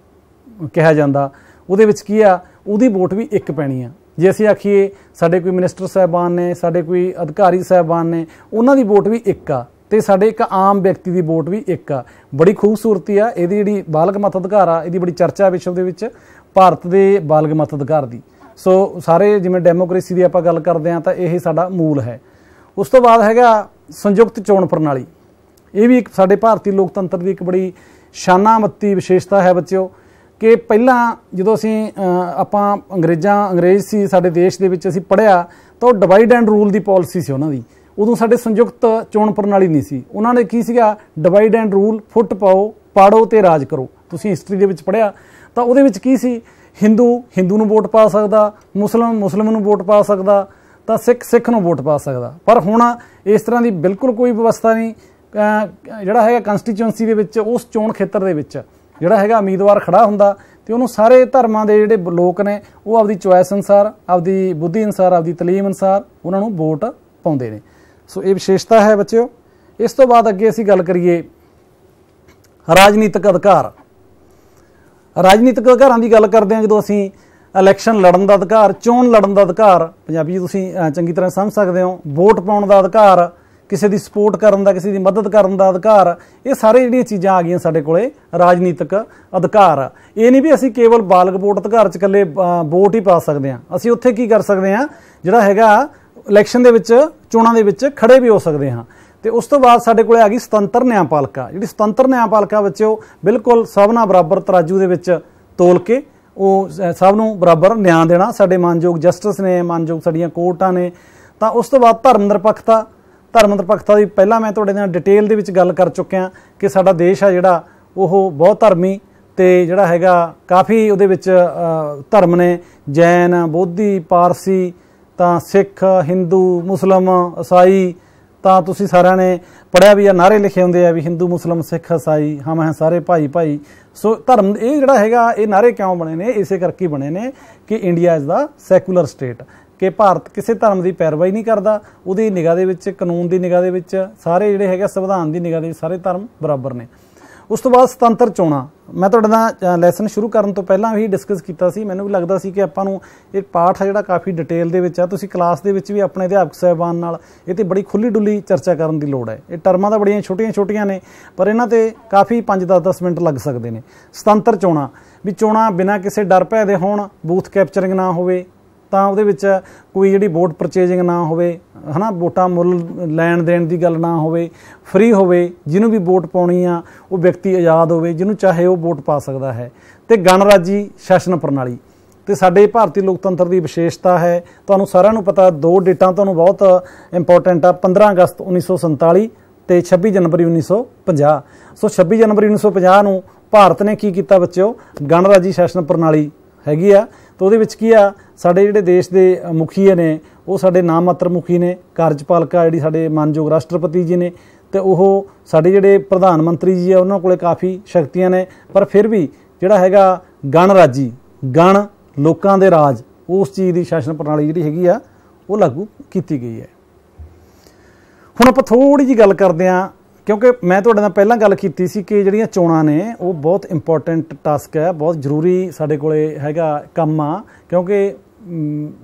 A: ਕਿਹਾ ਜਾਂਦਾ। ਉਹਦੇ ਵਿੱਚ ਕੀ ਆ? ਉਹਦੀ ਵੋਟ ਵੀ ਇੱਕ ਪੈਣੀ ਆ। ਜੇ ਅਸੀਂ ਆਖੀਏ, ਸਾਡੇ ਕੋਈ ਮਿਨਿਸਟਰ ਸਾਹਿਬਾਨ ਨੇ, ਸਾਡੇ ਕੋਈ ਅਧਿਕਾਰੀ ਸਾਹਿਬਾਨ ਨੇ, ਉਹਨਾਂ ਦੀ ਵੋਟ ਵੀ ਇੱਕ ਆ ਤੇ ਸਾਡੇ ਇੱਕ ਆਮ ਵਿਅਕਤੀ ਦੀ ਵੋਟ ਵੀ ਇੱਕ ਆ। ਬੜੀ ਖੂਬਸੂਰਤੀ ਆ, ਇਹਦੀ ਜਿਹੜੀ ਬਾਲਗ ਮਤ ਅਧਿਕਾਰ ਆ, ਇਹਦੀ ਬੜੀ ਚਰਚਾ ਵਿਸ਼ਵ ਦੇ ਵਿੱਚ, ਭਾਰਤ ਦੇ ਬਾਲਗ ਮਤ ਅਧਿਕਾਰ ਦੀ। ਸੋ ਸਾਰੇ ਜਿਵੇਂ ਡੈਮੋਕ੍ਰੇਸੀ ਦੀ ਆਪਾਂ ਗੱਲ ਕਰਦੇ ਆ ਤਾਂ ਇਹ ਸਾਡਾ ਮੂਲ ਹੈ। ਉਸ ਤੋਂ ਬਾਅਦ ਹੈਗਾ ਸੰਯੁਕਤ ਚੋਣ ਪ੍ਰਣਾਲੀ। ਇਹ ਵੀ ਇੱਕ ਸਾਡੇ ਭਾਰਤੀ ਲੋਕਤੰਤਰ ਦੀ ਇੱਕ ਬੜੀ ਸ਼ਾਨਾਮੱਤੀ ਵਿਸ਼ੇਸ਼ਤਾ ਹੈ ਬੱਚਿਓ, ਕਿ ਪਹਿਲਾਂ ਜਦੋਂ ਅਸੀਂ ਆਪਾਂ ਅੰਗਰੇਜ਼ਾਂ, ਅੰਗਰੇਜ਼ ਸੀ, ਸਾਡੇ ਦੇਸ਼ ਦੇ ਵਿੱਚ ਅਸੀਂ ਪੜਿਆ ਤਾਂ ਉਹ ਡਿਵਾਈਡ ਐਂਡ ਰੂਲ ਦੀ ਪਾਲਿਸੀ ਸੀ ਉਹਨਾਂ ਦੀ। ਉਦੋਂ ਸਾਡੇ ਸੰਯੁਕਤ ਚੋਣ ਪ੍ਰਣਾਲੀ ਨਹੀਂ ਸੀ। ਉਹਨਾਂ ਨੇ ਕੀ ਸੀਗਾ? ਡਿਵਾਈਡ ਐਂਡ ਰੂਲ ਫੁੱਟ ਪਾਓ, ਪਾੜੋ ਤੇ ਰਾਜ ਕਰੋ। ਤੁਸੀਂ ਹਿਸਟਰੀ ਦੇ ਵਿੱਚ ਪੜਿਆ ਤਾਂ ਉਹਦੇ ਵਿੱਚ ਕੀ ਸੀ? ਹਿੰਦੂ ਹਿੰਦੂ ਨੂੰ ਵੋਟ ਪਾ ਸਕਦਾ ਮੁਸਲਮਾਨ ਮੁਸਲਮਾਨ ਨੂੰ ਵੋਟ ਪਾ ਸਕਦਾ ਤਾਂ ਸਿੱਖ ਸਿੱਖ ਨੂੰ ਵੋਟ ਪਾ ਸਕਦਾ। ਪਰ ਹੁਣ ਇਸ ਤਰ੍ਹਾਂ ਦੀ ਬਿਲਕੁਲ ਕੋਈ ਵਿਵਸਥਾ ਨਹੀਂ ਜਿਹੜਾ ਹੈਗਾ ਕਨਸਟੀਚੁਐਂਸੀ ਦੇ ਵਿੱਚ, ਉਸ ਚੋਣ ਖੇਤਰ ਦੇ ਵਿੱਚ ਜਿਹੜਾ ਹੈਗਾ ਉਮੀਦਵਾਰ ਖੜਾ ਹੁੰਦਾ ਤੇ ਉਹਨੂੰ ਸਾਰੇ ਧਰਮਾਂ ਦੇ ਜਿਹੜੇ ਲੋਕ ਨੇ, ਉਹ ਆਪਦੀ ਚੁਆਇਸ ਅਨਸਾਰ, ਆਪਦੀ ਬੁੱਧੀ ਅਨਸਾਰ, ਆਪਦੀ ਤਾਲੀਮ ਅਨਸਾਰ ਉਹਨਾਂ ਨੂੰ ਵੋਟ ਪਾਉਂਦੇ ਨੇ। ਸੋ ਇਹ ਵਿਸ਼ੇਸ਼ਤਾ ਹੈ ਬੱਚਿਓ। ਇਸ ਤੋਂ ਬਾਅਦ ਅੱਗੇ ਅਸੀਂ ਗੱਲ ਕਰੀਏ ਰਾਜਨੀਤਿਕ ਅਧਿਕਾਰ। ਰਾਜਨੀਤਿਕ ਅਧਿਕਾਰਾਂ ਦੀ ਗੱਲ ਕਰਦੇ ਹਾਂ ਜਦੋਂ ਅਸੀਂ ਇਲੈਕਸ਼ਨ ਲੜਨ ਦਾ ਅਧਿਕਾਰ, ਚੋਣ ਲੜਨ ਦਾ ਅਧਿਕਾਰ। ਪੰਜਾਬੀ 'ਚ ਤੁਸੀਂ ਚੰਗੀ ਤਰ੍ਹਾਂ ਸਮਝ ਸਕਦੇ ਹੋ। ਵੋਟ ਪਾਉਣ ਦਾ ਅਧਿਕਾਰ, ਕਿਸੇ ਦੀ ਸਪੋਰਟ ਕਰਨ ਦਾ, ਕਿਸੇ ਦੀ ਮਦਦ ਕਰਨ ਦਾ ਅਧਿਕਾਰ, ਇਹ ਸਾਰੇ ਜਿਹੜੀਆਂ ਚੀਜ਼ਾਂ ਆ ਗਈਆਂ ਸਾਡੇ ਕੋਲੇ, ਰਾਜਨੀਤਿਕ ਅਧਿਕਾਰ। ਇਹ ਨਹੀਂ ਵੀ ਅਸੀਂ ਕੇਵਲ ਬਾਲਗ ਵੋਟ ਅਧਿਕਾਰ 'ਚ ਇਕੱਲੇ ਵੋਟ ਹੀ ਪਾ ਸਕਦੇ ਹਾਂ। ਅਸੀਂ ਉੱਥੇ ਕੀ ਕਰ ਸਕਦੇ ਹਾਂ, ਜਿਹੜਾ ਹੈਗਾ, ਇਲੈਕਸ਼ਨ ਦੇ ਵਿੱਚ, ਚੋਣਾਂ ਦੇ ਵਿੱਚ ਖੜੇ ਵੀ ਹੋ ਸਕਦੇ ਹਾਂ। ਤੇ ਉਸ ਤੋਂ ਬਾਅਦ ਸਾਡੇ ਕੋਲੇ ਆ ਗਈ ਸੁਤੰਤਰ ਨਿਆਂਪਾਲਿਕਾ ਜਿਹੜੀ ਸੁਤੰਤਰ ਨਿਆਂਪਾਲਿਕਾ ਵਿੱਚ ਉਹ ਬਿਲਕੁਲ ਸਭ ਨਾਲ ਬਰਾਬਰ ਤਰਾਜੂ ਦੇ ਵਿੱਚ ਤੋਲ ਕੇ ਉਹ ਸਭ ਨੂੰ ਬਰਾਬਰ ਨਿਆਂ ਦੇਣਾ, ਸਾਡੇ ਮਾਨਯੋਗ ਜਸਟਿਸ ਨੇ, ਮਾਨਯੋਗ ਸਾਡੀਆਂ ਕੋਰਟਾਂ ਨੇ। ਤਾਂ ਉਸ ਤੋਂ ਬਾਅਦ ਧਰਮ ਨਿਰਪੱਖਤਾ ਧਰਮ ਨਿਰਪੱਖਤਾ ਦੀ ਪਹਿਲਾਂ ਮੈਂ ਤੁਹਾਡੇ ਨਾਲ ਡਿਟੇਲ ਦੇ ਵਿੱਚ ਗੱਲ ਕਰ ਚੁੱਕਿਆ ਕਿ ਸਾਡਾ ਦੇਸ਼ ਆ ਜਿਹੜਾ, ਉਹ ਬਹੁਤ ਧਰਮੀ ਤੇ ਜਿਹੜਾ ਹੈਗਾ ਕਾਫੀ ਉਹਦੇ ਵਿੱਚ ਧਰਮ ਨੇ, ਜੈਨ, ਬੋਧੀ, ਪਾਰਸੀ, ਤਾਂ ਸਿੱਖ, ਹਿੰਦੂ, ਮੁਸਲਮ, ਈਸਾਈ ਤਾਂ ਤੁਸੀਂ ਸਾਰਿਆਂ ਨੇ ਪੜਿਆ ਵੀ ਆ, ਨਾਰੇ ਲਿਖੇ ਹੁੰਦੇ ਆ ਵੀ ਹਿੰਦੂ, ਮੁਸਲਮ, ਸਿੱਖ ਇਸਾਈ ਹਮ ਹੈ ਸਾਰੇ ਭਾਈ ਭਾਈ। ਸੋ ਧਰਮ ਇਹ ਜਿਹੜਾ ਹੈਗਾ, ਇਹ ਨਾਰੇ ਕਿਉਂ ਬਣੇ ਨੇ? ਇਸੇ ਕਰਕੇ ਬਣੇ ਨੇ ਕਿ India is the secular state ਕਿ ਭਾਰਤ ਕਿਸੇ ਧਰਮ ਦੀ ਪੈਰਵਾਈ ਨਹੀਂ ਕਰਦਾ, ਉਹਦੀ ਨਿਗਾਹ ਦੇ ਵਿੱਚ, ਕਾਨੂੰਨ ਦੀ ਨਿਗਾਹ ਦੇ ਵਿੱਚ ਸਾਰੇ ਜਿਹੜੇ ਹੈਗੇ ਸੰਵਿਧਾਨ ਦੀ ਨਿਗਾਹ ਦੇ ਵਿੱਚ ਸਾਰੇ ਧਰਮ ਬਰਾਬਰ ਨੇ। ਉਸ ਤੋਂ ਬਾਅਦ ਸੁਤੰਤਰ ਚੋਣਾਂ ਮੈਂ ਤੁਹਾਡੇ ਨਾਲ ਲੈਸਨ ਸ਼ੁਰੂ ਕਰਨ ਤੋਂ ਪਹਿਲਾਂ ਵੀ ਡਿਸਕਸ ਕੀਤਾ ਸੀ। ਮੈਨੂੰ ਵੀ ਲੱਗਦਾ ਸੀ ਕਿ ਆਪਾਂ ਨੂੰ ਇਹ ਪਾਠ ਹੈ ਜਿਹੜਾ ਕਾਫੀ ਡਿਟੇਲ ਦੇ ਵਿੱਚ ਆ। ਤੁਸੀਂ ਕਲਾਸ ਦੇ ਵਿੱਚ ਵੀ ਆਪਣੇ ਅਧਿਆਪਕ ਸਾਹਿਬਾਨ ਨਾਲ ਇਹ ਤੇ ਬੜੀ ਖੁੱਲੀ ਡੁੱਲੀ ਚਰਚਾ ਕਰਨ ਦੀ ਲੋੜ ਹੈ। ਇਹ ਟਰਮਾਂ ਤਾਂ ਬੜੀਆਂ ਛੋਟੀਆਂ-ਛੋਟੀਆਂ ਨੇ, ਪਰ ਇਹਨਾਂ ਤੇ ਕਾਫੀ 5-10 ਮਿੰਟ ਲੱਗ ਸਕਦੇ ਨੇ। ਸੁਤੰਤਰ ਚੋਣਾਂ ਵੀ ਚੋਣਾਂ ਬਿਨਾਂ ਕਿਸੇ ਡਰ ਭੈ ਦੇ ਹੋਣ ਬੂਥ ਕੈਪਚਰਿੰਗ ਨਾ ਹੋਵੇ ਤਾਂ ਉਹਦੇ ਵਿੱਚ ਕੋਈ ਜਿਹੜੀ ਵੋਟ ਪਰਚੇਜਿੰਗ ਨਾ ਹੋਵੇ, ਹਨਾ, ਵੋਟਾਂ ਮੁੱਲ ਲੈਣ ਦੇਣ ਦੀ ਗੱਲ ਨਾ ਹੋਵੇ ਫ੍ਰੀ ਹੋਵੇ, ਜਿਹਨੂੰ ਵੀ ਵੋਟ ਪਾਉਣੀ ਆ, ਉਹ ਵਿਅਕਤੀ ਆਜ਼ਾਦ ਹੋਵੇ, ਜਿਹਨੂੰ ਚਾਹੇ ਉਹ ਵੋਟ ਪਾ ਸਕਦਾ ਹੈ। ਤੇ ਗਣਰਾਜੀ ਸ਼ਾਸਨ ਪ੍ਰਣਾਲੀ। ਤੇ ਸਾਡੇ ਭਾਰਤੀ ਲੋਕਤੰਤਰ ਦੀ ਵਿਸ਼ੇਸ਼ਤਾ ਹੈ, ਤੁਹਾਨੂੰ ਸਾਰਿਆਂ ਨੂੰ ਪਤਾ, ਦੋ ਡੇਟਾਂ ਤੁਹਾਨੂੰ ਬਹੁਤ ਇੰਪੋਰਟੈਂਟ ਆ 15 ਅਗਸਤ 1947 ਤੇ 26 ਜਨਵਰੀ 1950 ਸੋ 26 ਜਨਵਰੀ 1950 ਨੂੰ ਭਾਰਤ ਨੇ ਕੀ ਕੀਤਾ ਬੱਚਿਓ? ਗਣਰਾਜੀ ਸ਼ਾਸਨ ਪ੍ਰਣਾਲੀ ਹੈਗੀ ਆ। ਤਾਂ ਉਹਦੇ ਵਿੱਚ ਕੀ ਆ? ਸਾਡੇ ਜਿਹੜੇ ਦੇਸ਼ ਦੇ ਮੁਖੀ ਨੇ, ਉਹ ਸਾਡੇ ਨਾਮ ਮਾਤਰ ਮੁਖੀ ਨੇ, ਕਾਰਜਪਾਲਕਾ ਜਿਹੜੀ ਸਾਡੇ ਮਾਨਯੋਗ ਰਾਸ਼ਟਰਪਤੀ ਜੀ ਨੇ, ਤੇ ਉਹ ਸਾਡੇ ਜਿਹੜੇ ਪ੍ਰਧਾਨ ਮੰਤਰੀ ਜੀ ਆ, ਉਹਨਾਂ ਕੋਲੇ ਕਾਫੀ ਸ਼ਕਤੀਆਂ ਨੇ। ਪਰ ਫਿਰ ਵੀ ਜਿਹੜਾ ਹੈਗਾ ਗਣ ਰਾਜੀ, ਗਣ ਲੋਕਾਂ ਦੇ ਰਾਜ, ਉਸ ਚੀਜ਼ ਦੀ ਸ਼ਾਸਨ ਪ੍ਰਣਾਲੀ ਜਿਹੜੀ ਹੈਗੀ ਆ, ਉਹ ਲਾਗੂ ਕੀਤੀ ਗਈ ਹੈ। ਹੁਣ ਆਪਾਂ ਥੋੜੀ ਜੀ ਗੱਲ ਕਰਦੇ ਹਾਂ, ਕਿਉਂਕਿ ਮੈਂ ਤੁਹਾਡੇ ਨਾਲ ਪਹਿਲਾਂ ਗੱਲ ਕੀਤੀ ਸੀ ਕਿ ਜਿਹੜੀਆਂ ਚੋਣਾਂ ਨੇ, ਉਹ ਬਹੁਤ ਇੰਪੋਰਟੈਂਟ ਟਾਸਕ ਹੈ, ਬਹੁਤ ਜ਼ਰੂਰੀ ਸਾਡੇ ਕੋਲੇ ਹੈਗਾ ਕੰਮ ਆ, ਕਿਉਂਕਿ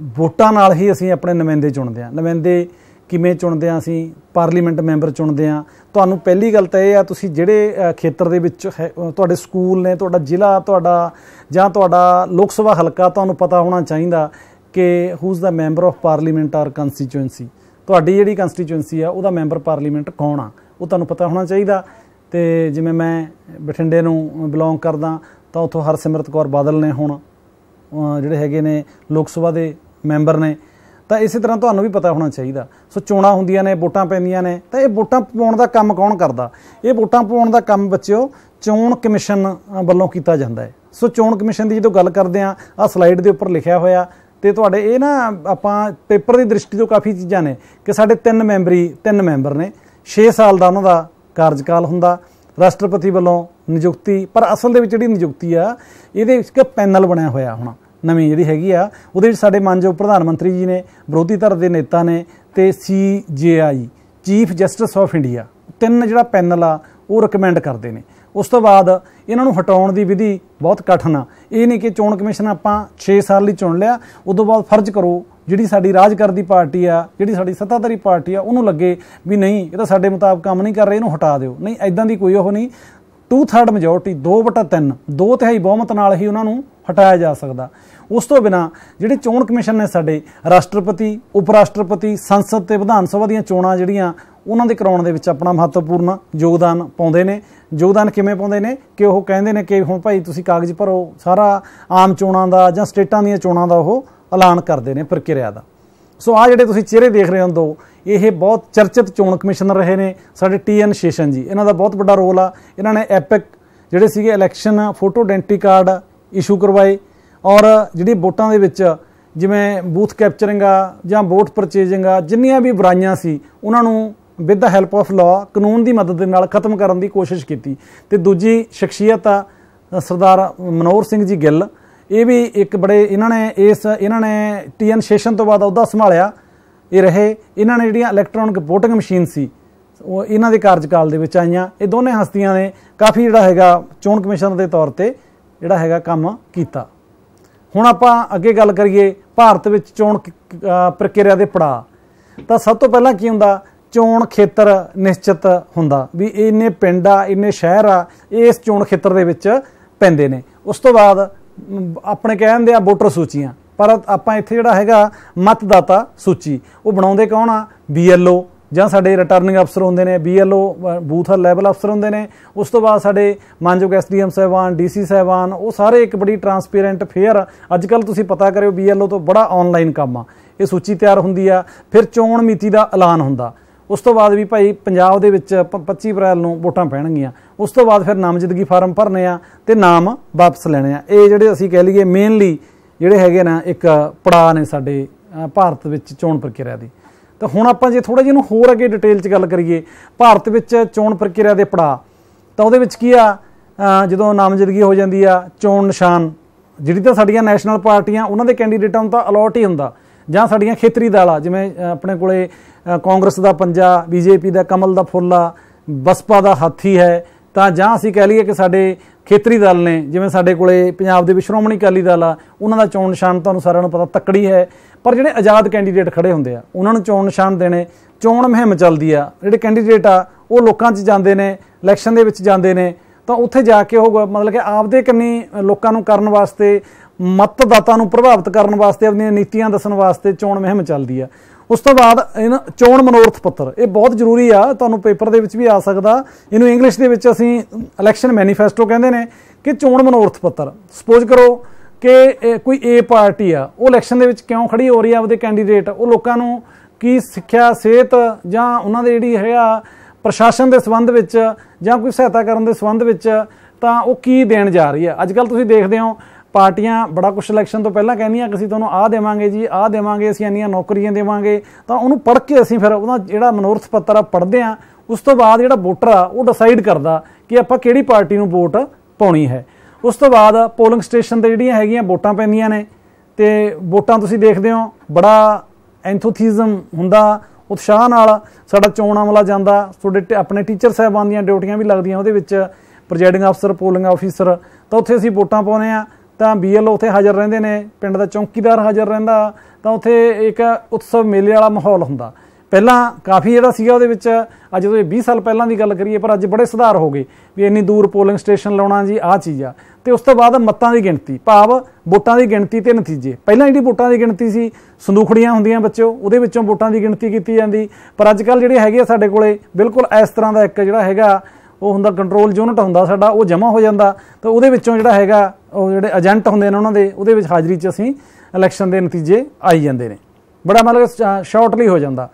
A: ਵੋਟਾਂ ਨਾਲ ਹੀ ਅਸੀਂ ਆਪਣੇ ਨੁਮਾਇੰਦੇ ਚੁਣਦੇ ਹਾਂ। ਨੁਮਾਇੰਦੇ ਕਿਵੇਂ ਚੁਣਦੇ ਹਾਂ ਅਸੀਂ? ਪਾਰਲੀਮੈਂਟ ਮੈਂਬਰ ਚੁਣਦੇ ਹਾਂ। ਤੁਹਾਨੂੰ ਪਹਿਲੀ ਗੱਲ ਤਾਂ ਇਹ ਆ, ਤੁਸੀਂ ਜਿਹੜੇ ਖੇਤਰ ਦੇ ਵਿੱਚ ਹੈ- ਤੁਹਾਡੇ ਸਕੂਲ ਨੇ, ਤੁਹਾਡਾ ਜ਼ਿਲ੍ਹਾ, ਤੁਹਾਡਾ, ਜਾਂ ਤੁਹਾਡਾ ਲੋਕ ਸਭਾ ਹਲਕਾ, ਤੁਹਾਨੂੰ ਪਤਾ ਹੋਣਾ ਚਾਹੀਦਾ ਕਿ who is the member of parliament our constituency ਤੁਹਾਡੀ ਜਿਹੜੀ ਕੰਸਟੀਚੁਐਂਸੀ ਆ, ਉਹਦਾ ਮੈਂਬਰ ਪਾਰਲੀਮੈਂਟ ਕੌਣ ਆ? ਉਹ ਤੁਹਾਨੂੰ ਪਤਾ ਹੋਣਾ ਚਾਹੀਦਾ। ਤੇ ਜਿਵੇਂ ਮੈਂ ਬਠਿੰਡੇ ਨੂੰ ਬਿਲੋਂਗ ਕਰਦਾ, ਤਾਂ ਉੱਥੋਂ ਹਰਸਿਮਰਤ ਕੌਰ ਬਾਦਲ ਨੇ ਹੁਣ ਜਿਹੜੇ ਹੈਗੇ ਨੇ ਲੋਕ ਸਭਾ ਦੇ ਮੈਂਬਰ ਨੇ, ਤਾਂ ਇਸੇ ਤਰ੍ਹਾਂ ਤੁਹਾਨੂੰ ਵੀ ਪਤਾ ਹੋਣਾ ਚਾਹੀਦਾ। ਸੋ ਚੋਣਾਂ ਹੁੰਦੀਆਂ ਨੇ, ਵੋਟਾਂ ਪੈਂਦੀਆਂ ਨੇ, ਤਾਂ ਇਹ ਵੋਟਾਂ ਪਾਉਣ ਦਾ ਕੰਮ ਕੌਣ ਕਰਦਾ? ਇਹ ਵੋਟਾਂ ਪਾਉਣ ਦਾ ਕੰਮ ਬੱਚਿਓ ਚੋਣ ਕਮਿਸ਼ਨ ਵੱਲੋਂ ਕੀਤਾ ਜਾਂਦਾ ਹੈ। ਸੋ ਚੋਣ ਕਮਿਸ਼ਨ ਦੀ ਜਦੋਂ ਗੱਲ ਕਰਦੇ ਆ ਆ ਸਲਾਈਡ ਦੇ ਉੱਪਰ ਲਿਖਿਆ ਹੋਇਆ, ਤੇ ਤੁਹਾਡੇ ਇਹ ਨਾ ਆਪਾਂ ਪੇਪਰ ਦੀ ਦ੍ਰਿਸ਼ਟੀ ਤੋਂ ਕਾਫੀ ਚੀਜ਼ਾਂ ਨੇ ਕਿ ਸਾਡੇ ਤਿੰਨ ਮੈਂਬਰੀ, ਤਿੰਨ ਮੈਂਬਰ ਨੇ। 6 ਸਾਲ ਦਾ ਉਹਨਾਂ ਦਾ ਕਾਰਜਕਾਲ ਹੁੰਦਾ, ਰਾਸ਼ਟਰਪਤੀ ਵੱਲੋਂ ਨਿਯੁਕਤੀ, ਪਰ ਅਸਲ ਦੇ ਵਿੱਚ ਜਿਹੜੀ ਨਿਯੁਕਤੀ ਆ, ਇਹਦੇ ਵਿੱਚ ਇੱਕ ਪੈਨਲ ਬਣਿਆ ਹੋਇਆ ਹੋਣਾ। ਨਵੀਂ ਜਿਹੜੀ ਹੈਗੀ ਆ, ਉਹਦੇ ਵਿੱਚ ਸਾਡੇ ਮਾਨਯੋਗ ਪ੍ਰਧਾਨ ਮੰਤਰੀ ਜੀ ਨੇ, ਵਿਰੋਧੀ ਧਿਰ ਦੇ ਨੇਤਾ ਨੇ ਤੇ ਆਈ, ਚੀਫ ਜਸਟਿਸ ਆਫ ਇੰਡੀਆ, ਤਿੰਨ ਜਿਹੜਾ ਪੈਨਲ ਆ, ਉਹ ਰეკਮੈਂਡ ਕਰਦੇ ਨੇ। ਉਸ ਤੋਂ ਬਾਅਦ ਇਹਨਾਂ ਨੂੰ ਹਟਾਉਣ ਦੀ ਵਿਧੀ ਬਹੁਤ ਕਠਿਨ ਆ। ਇਹ ਨਹੀਂ ਕਿ ਚੋਣ ਕਮਿਸ਼ਨ ਆਪਾਂ 6 ਸਾਲ ਲਈ ਚੁਣ ਲਿਆ, ਉਦੋਂ ਬਾਅਦ ਫਰਜ਼ ਕਰੋ, ਜਿਹੜੀ ਸਾਡੀ ਰਾਜ ਕਰਦੀ ਪਾਰਟੀ ਆ, ਜਿਹੜੀ ਸਾਡੀ ਸੱਤਾਧਾਰੀ ਪਾਰਟੀ ਆ, ਉਹਨੂੰ ਲੱਗੇ ਵੀ ਨਹੀਂ, ਇਹ ਤਾਂ ਸਾਡੇ ਮੁਤਾਬਕ ਕੰਮ ਨਹੀਂ ਕਰ ਰਹੇ, ਇਹਨੂੰ ਹਟਾ ਦਿਓ। ਨਹੀਂ ਐਦਾਂ ਦੀ ਕੋਈ ਉਹ ਨਹੀਂ। 2/3 ਮੈਜੋਰਟੀ 2/3 ਦੋ ਤਿਹਾਈ ਬਹੁਮਤ ਨਾਲ ਹੀ ਉਹਨਾਂ ਨੂੰ ਹਟਾਇਆ ਜਾ ਸਕਦਾ। ਉਸ ਤੋਂ ਬਿਨਾ ਜਿਹੜੇ ਚੋਣ ਕਮਿਸ਼ਨ ਨੇ ਸਾਡੇ ਰਾਸ਼ਟਰਪਤੀ ਉਪ ਰਾਸ਼ਟਰਪਤੀ ਸੰਸਦ ਤੇ ਵਿਧਾਨ ਸਭਾ ਦੀਆਂ ਚੋਣਾਂ ਜਿਹੜੀਆਂ, ਉਹਨਾਂ ਦੇ ਕਰਾਉਣ ਦੇ ਵਿੱਚ ਆਪਣਾ ਮਹੱਤਵਪੂਰਨ ਯੋਗਦਾਨ ਪਾਉਂਦੇ ਨੇ। ਯੋਗਦਾਨ ਕਿਵੇਂ ਪਾਉਂਦੇ ਨੇ? ਕਿ ਉਹ ਕਹਿੰਦੇ ਨੇ ਕਿ ਹੁਣ ਭਾਈ ਤੁਸੀਂ ਕਾਗਜ਼ ਭਰੋ, ਸਾਰਾ ਆਮ ਚੋਣਾਂ ਦਾ ਜਾਂ ਸਟੇਟਾਂ ਦੀਆਂ ਚੋਣਾਂ ਦਾ ਉਹ ਐਲਾਨ ਕਰਦੇ ਨੇ ਪ੍ਰਕਿਰਿਆ ਦਾ। ਸੋ ਆ ਜਿਹੜੇ ਤੁਸੀਂ ਚਿਹਰੇ ਦੇਖ ਰਹੇ ਹੋ ਦੋ, ਇਹ ਬਹੁਤ ਚਰਚਿਤ ਚੋਣ ਕਮਿਸ਼ਨਰ ਰਹੇ ਨੇ, ਸਾਡੇ ਟੀ ਟੀਐਨ ਸ਼ੇਸ਼ਨ ਜੀ। ਇਹਨਾਂ ਦਾ ਬਹੁਤ ਵੱਡਾ ਰੋਲ ਆ। ਇਹਨਾਂ ਨੇ ਐਪਿਕ ਜਿਹੜੇ ਸੀਗੇ election photo identity card issue ਕਰਵਾਏ ਔਰ ਜਿਹੜੀ ਵੋਟਾਂ ਦੇ ਵਿੱਚ ਜਿਵੇਂ ਬੂਥ ਕੈਪਚਰਿੰਗ ਆ ਜਾਂ ਵੋਟ ਪਰਚੇਜਿੰਗ ਆ, ਜਿੰਨੀਆਂ ਵੀ ਬੁਰਾਈਆਂ ਸੀ, ਉਹਨਾਂ ਨੂੰ with the help of law ਕਾਨੂੰਨ ਦੀ ਮਦਦ ਦੇ ਨਾਲ ਖਤਮ ਕਰਨ ਦੀ ਕੋਸ਼ਿਸ਼ ਕੀਤੀ। ਤੇ ਦੂਜੀ ਸ਼ਖਸੀਅਤ ਆ ਸਰਦਾਰ ਮਨੋਹਰ ਸਿੰਘ ਜੀ ਗਿੱਲ ਇਹ ਵੀ ਇੱਕ ਬੜੇ ਇਹਨਾਂ ਨੇ ਇਸ ਇਹਨਾਂ ਨੇ ਟੀਐਨ ਸੈਸ਼ਨ ਤੋਂ ਬਾਅਦ ਅਹੁਦਾ ਸੰਭਾਲਿਆ। ਇਹ ਰਹੇ। ਇਹਨਾਂ ਨੇ ਜਿਹੜੀਆਂ ਇਲੈਕਟ੍ਰੋਨਿਕ ਵੋਟਿੰਗ ਮਸ਼ੀਨ ਸੀ, ਉਹ ਇਹਨਾਂ ਦੇ ਕਾਰਜਕਾਲ ਦੇ ਵਿੱਚ ਆਈਆਂ। ਇਹ ਦੋਨੇ ਹਸਤੀਆਂ ਨੇ ਕਾਫੀ ਜਿਹੜਾ ਹੈਗਾ ਚੋਣ ਕਮਿਸ਼ਨ ਦੇ ਤੌਰ ਤੇ ਜਿਹੜਾ ਹੈਗਾ ਕੰਮ ਕੀਤਾ। ਹੁਣ ਆਪਾਂ ਅੱਗੇ ਗੱਲ ਕਰੀਏ ਭਾਰਤ ਵਿੱਚ ਚੋਣ ਪ੍ਰਕਿਰਿਆ ਦੇ ਪੜਾਅ। ਤਾਂ ਸਭ ਤੋਂ ਪਹਿਲਾਂ ਕੀ ਹੁੰਦਾ? ਚੋਣ ਖੇਤਰ ਨਿਸ਼ਚਿਤ ਹੁੰਦਾ ਵੀ ਇੰਨੇ ਪਿੰਡ ਆ, ਇੰਨੇ ਸ਼ਹਿਰ ਆ ਇਹ ਇਸ ਚੋਣ ਖੇਤਰ ਦੇ ਵਿੱਚ ਪੈਂਦੇ ਨੇ। ਉਸ ਤੋਂ ਬਾਅਦ ਆਪਣੇ ਕਹਿੰਦੇ ਆ ਵੋਟਰ ਸੂਚੀਆਂ। ਪਰ ਆਪਾਂ ਇੱਥੇ ਜਿਹੜਾ ਹੈਗਾ ਮਤਦਾਤਾ ਸੂਚੀ, ਉਹ ਬਣਾਉਂਦੇ ਕੌਣ ਆ? ਬੀਐਲਓ ਜਾਂ ਸਾਡੇ ਰਿਟਰਨਿੰਗ ਅਫਸਰ ਹੁੰਦੇ ਨੇ ਬੀਐਲਓ ਬੂਥ ਲੈਵਲ ਅਫਸਰ ਹੁੰਦੇ ਨੇ। ਉਸ ਤੋਂ ਬਾਅਦ ਸਾਡੇ ਮਾਨਯੋਗ ਐਸਡੀਐਮ ਸਾਹਿਬਾਨ ਡੀਸੀ ਸਾਹਿਬਾਨ, ਉਹ ਸਾਰੇ ਇੱਕ ਬੜੀ ਟਰਾਂਸਪੇਰੈਂਟ ਫੇਅਰ ਅੱਜ ਕੱਲ ਤੁਸੀਂ ਪਤਾ ਕਰਿਓ ਬੀਐਲਓ ਤੋਂ ਬੜਾ ਆਨਲਾਈਨ ਕੰਮ ਆ। ਇਹ ਸੂਚੀ ਤਿਆਰ ਹੁੰਦੀ ਆ, ਫਿਰ ਚੋਣ ਮਿਤੀ ਦਾ ਐਲਾਨ ਹੁੰਦਾ। ਉਸ ਤੋਂ ਬਾਅਦ ਵੀ ਭਾਈ ਪੰਜਾਬ ਦੇ ਵਿੱਚ ਪ- 25 ਅਪ੍ਰੈਲ ਨੂੰ ਵੋਟਾਂ ਪੈਣਗੀਆਂ। ਉਸ ਤੋਂ ਬਾਅਦ ਫਿਰ ਨਾਮਜ਼ਦਗੀ ਫਾਰਮ ਭਰਨੇ ਆ ਤੇ ਨਾਮ ਵਾਪਸ ਲੈਣੇ ਆ। ਇਹ ਜਿਹੜੇ ਅਸੀਂ ਕਹਿ ਲਈਏ ਮੇਨਲੀ ਜਿਹੜੇ ਹੈਗੇ ਨਾ ਇੱਕ ਪੜਾਅ ਨੇ ਸਾਡੇ ਭਾਰਤ ਵਿੱਚ ਚੋਣ ਪ੍ਰਕਿਰਿਆ ਦੀ। ਤਾਂ ਹੁਣ ਆਪਾਂ ਜੇ ਥੋੜਾ ਜਿਹਾ ਨੂੰ ਹੋਰ ਅੱਗੇ ਡਿਟੇਲ 'ਚ ਗੱਲ ਕਰੀਏ, ਭਾਰਤ ਵਿੱਚ ਚੋਣ ਪ੍ਰਕਿਰਿਆ ਦੇ ਪੜਾਅ, ਤਾਂ ਉਹਦੇ ਵਿੱਚ ਕੀ ਆ? ਜਦੋਂ ਨਾਮਜ਼ਦਗੀ ਹੋ ਜਾਂਦੀ ਆ, ਚੋਣ ਨਿਸ਼ਾਨ, ਜਿਹੜੀ ਤਾਂ ਸਾਡੀਆਂ ਨੈਸ਼ਨਲ ਪਾਰਟੀਆਂ, ਉਹਨਾਂ ਦੇ ਕੈਂਡੀਡੇਟਾਂ ਨੂੰ ਤਾਂ ਅਲੋਟ ਹੀ ਹੁੰਦਾ। ਜਾਂ ਸਾਡੀਆਂ ਖੇਤਰੀ ਦਾਲਾ ਜਿਵੇਂ ਆਪਣੇ ਕੋਲੇ ਕਾਂਗਰਸ ਦਾ ਪੰਜਾ, ਬੀਜੇਪੀ ਦਾ, ਕਮਲ ਦਾ ਫੁੱਲ ਆ ਬਸਪਾ ਦਾ ਹਾਥੀ ਹੈ। ਤਾਂ ਜਾਂ ਅਸੀਂ ਕਹਿ ਲਈਏ ਕਿ ਸਾਡੇ ਖੇਤਰੀ ਦਲ ਨੇ, ਜਿਵੇਂ ਸਾਡੇ ਕੋਲੇ ਪੰਜਾਬ ਦੇ ਵਿੱਚ ਸ਼੍ਰੋਮਣੀ ਅਕਾਲੀ ਦਲ ਆ, ਉਹਨਾਂ ਦਾ ਚੋਣ ਨਿਸ਼ਾਨ ਤੁਹਾਨੂੰ ਸਾਰਿਆਂ ਨੂੰ ਪਤਾ ਤੱਕੜੀ ਹੈ। ਪਰ ਜਿਹੜੇ ਆਜ਼ਾਦ ਕੈਂਡੀਡੇਟ ਖੜੇ ਹੁੰਦੇ ਆ, ਉਹਨਾਂ ਨੂੰ ਚੋਣ ਨਿਸ਼ਾਨ ਦੇਣੇ ਚੋਣ ਮੁਹਿੰਮ ਚੱਲਦੀ ਆ। ਜਿਹੜੇ ਕੈਂਡੀਡੇਟ ਆ, ਉਹ ਲੋਕਾਂ 'ਚ ਜਾਂਦੇ ਨੇ ਇਲੈਕਸ਼ਨ ਦੇ ਵਿੱਚ ਜਾਂਦੇ ਨੇ। ਤਾਂ ਉੱਥੇ ਜਾ ਕੇ ਉਹ ਮਤਲਬ ਕਿ ਆਪਦੇ ਕੰਨੀ ਲੋਕਾਂ ਨੂੰ ਕਰਨ ਵਾਸਤੇ, ਮਤਦਾਤਾ ਨੂੰ ਪ੍ਰਭਾਵਿਤ ਕਰਨ ਵਾਸਤੇ, ਆਪਣੀਆਂ ਨੀਤੀਆਂ ਦੱਸਣ ਵਾਸਤੇ ਚੋਣ ਮੁਹਿੰਮ ਚੱਲਦੀ ਆ। ਉਸ ਤੋਂ ਬਾਅਦ ਇਹਨਾਂ ਚੋਣ ਮਨੋਰਥ ਪੱਤਰ। ਇਹ ਬਹੁਤ ਜ਼ਰੂਰੀ ਆ, ਤੁਹਾਨੂੰ ਪੇਪਰ ਦੇ ਵਿੱਚ ਵੀ ਆ ਸਕਦਾ। ਇਹਨੂੰ ਇੰਗਲਿਸ਼ ਦੇ ਵਿੱਚ ਅਸੀਂ ਇਲੈਕਸ਼ਨ ਮੈਨੀਫੈਸਟੋ ਕਹਿੰਦੇ ਨੇ ਕਿ ਚੋਣ ਮਨੋਰਥ ਪੱਤਰ। ਸਪੋਜ਼ ਕਰੋ ਕਿ ਕੋਈ ਏ ਪਾਰਟੀ ਆ, ਉਹ ਇਲੈਕਸ਼ਨ ਦੇ ਵਿੱਚ ਕਿਉਂ ਖੜੀ ਹੋ ਰਹੀ ਆ ਉਹਦੇ ਕੈਂਡੀਡੇਟ ਉਹ ਲੋਕਾਂ ਨੂੰ ਕੀ ਸਿੱਖਿਆ, ਸਿਹਤ ਜਾਂ ਉਹਨਾਂ ਦੇ ਜਿਹੜੀ ਹੈਗਾ ਪ੍ਰਸ਼ਾਸਨ ਦੇ ਸੰਬੰਧ ਵਿੱਚ ਜਾਂ ਕੋਈ ਸਹਾਇਤਾ ਕਰਨ ਦੇ ਸੰਬੰਧ ਵਿੱਚ ਤਾਂ ਉਹ ਕੀ ਦੇਣ ਜਾ ਰਹੀ ਆ? ਅੱਜ ਕੱਲ ਤੁਸੀਂ ਦੇਖਦੇ ਹੋ ਪਾਰਟੀਆਂ ਬੜਾ ਕੁਝ ਇਲੈਕਸ਼ਨ ਤੋਂ ਪਹਿਲਾਂ ਕਹਿੰਦੀਆਂ ਕਿ ਅਸੀਂ ਤੁਹਾਨੂੰ ਆਹ ਦੇਵਾਂਗੇ ਜੀ, ਆਹ ਦੇਵਾਂਗੇ, ਅਸੀਂ ਇੰਨੀਆਂ ਨੌਕਰੀਆਂ ਦੇਵਾਂਗੇ। ਤਾਂ ਉਹਨੂੰ ਪੜ੍ਹ ਕੇ ਅਸੀਂ ਫਿਰ ਉਹਦਾ ਜਿਹੜਾ ਮਨੋਰਥ ਪੱਤਰ ਆ ਪੜ੍ਹਦੇ ਆ ਉਸ ਤੋਂ ਬਾਅਦ ਜਿਹੜਾ ਵੋਟਰ ਆ ਉਹ ਡਿਸਾਈਡ ਕਰਦਾ ਕਿ ਆਪਾਂ ਕਿਹੜੀ ਪਾਰਟੀ ਨੂੰ ਵੋਟ ਪਾਉਣੀ ਹੈ। ਉਸ ਤੋਂ ਬਾਅਦ ਪੋਲਿੰਗ ਸਟੇਸ਼ਨ ਤੇ ਜਿਹੜੀਆਂ ਹੈਗੀਆਂ ਵੋਟਾਂ ਪੈਂਦੀਆਂ ਨੇ ਤੇ ਵੋਟਾਂ ਤੁਸੀਂ ਦੇਖਦੇ ਹੋ, ਬੜਾ ਐਂਥੋਥੀਜ਼ਮ ਹੁੰਦਾ, ਉਤਸ਼ਾਹ ਨਾਲ ਸਾਡਾ ਚੋਣ ਅਮਲਾ ਜਾਂਦਾ, ਤੁਹਾਡੇ ਟ- ਆਪਣੇ ਟੀਚਰ ਸਾਹਿਬਾਨ ਦੀਆਂ ਡਿਊਟੀਆਂ ਵੀ ਲੱਗਦੀਆਂ ਉਹਦੇ ਵਿੱਚ ਪ੍ਰੈਜ਼ਾਈਡਿੰਗ ਅਫਸਰ ਪੋਲਿੰਗ ਆਫੀਸਰ ਤਾਂ ਉੱਥੇ ਅਸੀਂ ਵੋਟਾਂ ਪਾਉਨੇ ਆ ਤਾਂ ਬੀਐਲਓ ਉੱਥੇ ਹਾਜ਼ਰ ਰਹਿੰਦੇ ਨੇ, ਪਿੰਡ ਦਾ ਚੌਕੀਦਾਰ ਹਾਜ਼ਰ ਰਹਿੰਦਾ, ਤਾਂ ਉੱਥੇ ਇੱਕ ਉਤਸਵ ਮੇਲੇ ਵਾਲਾ ਮਾਹੌਲ ਹੁੰਦਾ। ਪਹਿਲਾਂ ਕਾਫੀ ਜਿਹੜਾ ਸੀਗਾ ਉਹਦੇ ਵਿੱਚ, ਅੱਜ ਤੋਂ 20 ਸਾਲ ਪਹਿਲਾਂ ਦੀ ਗੱਲ ਕਰੀਏ, ਪਰ ਅੱਜ ਬੜੇ ਸੁਧਾਰ ਹੋ ਗਏ ਵੀ ਇੰਨੀ ਦੂਰ ਪੋਲਿੰਗ ਸਟੇਸ਼ਨ ਲਾਉਣਾ ਜੀ, ਆਹ ਚੀਜ਼ ਆ। ਤੇ ਉਸ ਤੋਂ ਬਾਅਦ ਮੱਤਾਂ ਦੀ ਗਿਣਤੀ, ਭਾਵ ਵੋਟਾਂ ਦੀ ਗਿਣਤੀ ਤੇ ਨਤੀਜੇ। ਪਹਿਲਾਂ ਜਿਹੜੀ ਵੋਟਾਂ ਦੀ ਗਿਣਤੀ ਸੀ, ਸੰਦੂਖੜੀਆਂ ਹੁੰਦੀਆਂ ਬੱਚੋ ਉਹਦੇ ਵਿੱਚੋਂ ਵੋਟਾਂ ਦੀ ਗਿਣਤੀ ਕੀਤੀ ਜਾਂਦੀ। ਪਰ ਅੱਜ ਕੱਲ ਜਿਹੜੇ ਹੈਗੇ ਆ ਸਾਡੇ ਕੋਲੇ, ਬਿਲਕੁਲ ਇਸ ਤਰ੍ਹਾਂ ਦਾ ਇੱਕ ਜਿਹੜਾ ਹੈਗਾ ਉਹ ਹੁੰਦਾ ਕੰਟਰੋਲ ਯੂਨਿਟ ਹੁੰਦਾ ਸਾਡਾ, ਉਹ ਜਮ੍ਹਾਂ ਹੋ ਜਾਂਦਾ। ਤਾਂ ਉਹਦੇ ਵਿੱਚੋਂ ਜਿਹੜਾ ਹੈਗਾ, ਉਹ ਜਿਹੜੇ ਏਜੰਟ ਹੁੰਦੇ ਨੇ ਉਹਨਾਂ ਦੇ, ਉਹਦੇ ਵਿੱਚ ਹਾਜ਼ਰੀ 'ਚ ਅਸੀਂ ਇਲੈਕਸ਼ਨ ਦੇ ਨਤੀਜੇ ਆਈ ਜਾਂਦੇ ਨੇ। ਬੜਾ ਮਤਲਬ ਸ਼ਾਰਟਲੀ ਹੋ ਜਾਂਦਾ।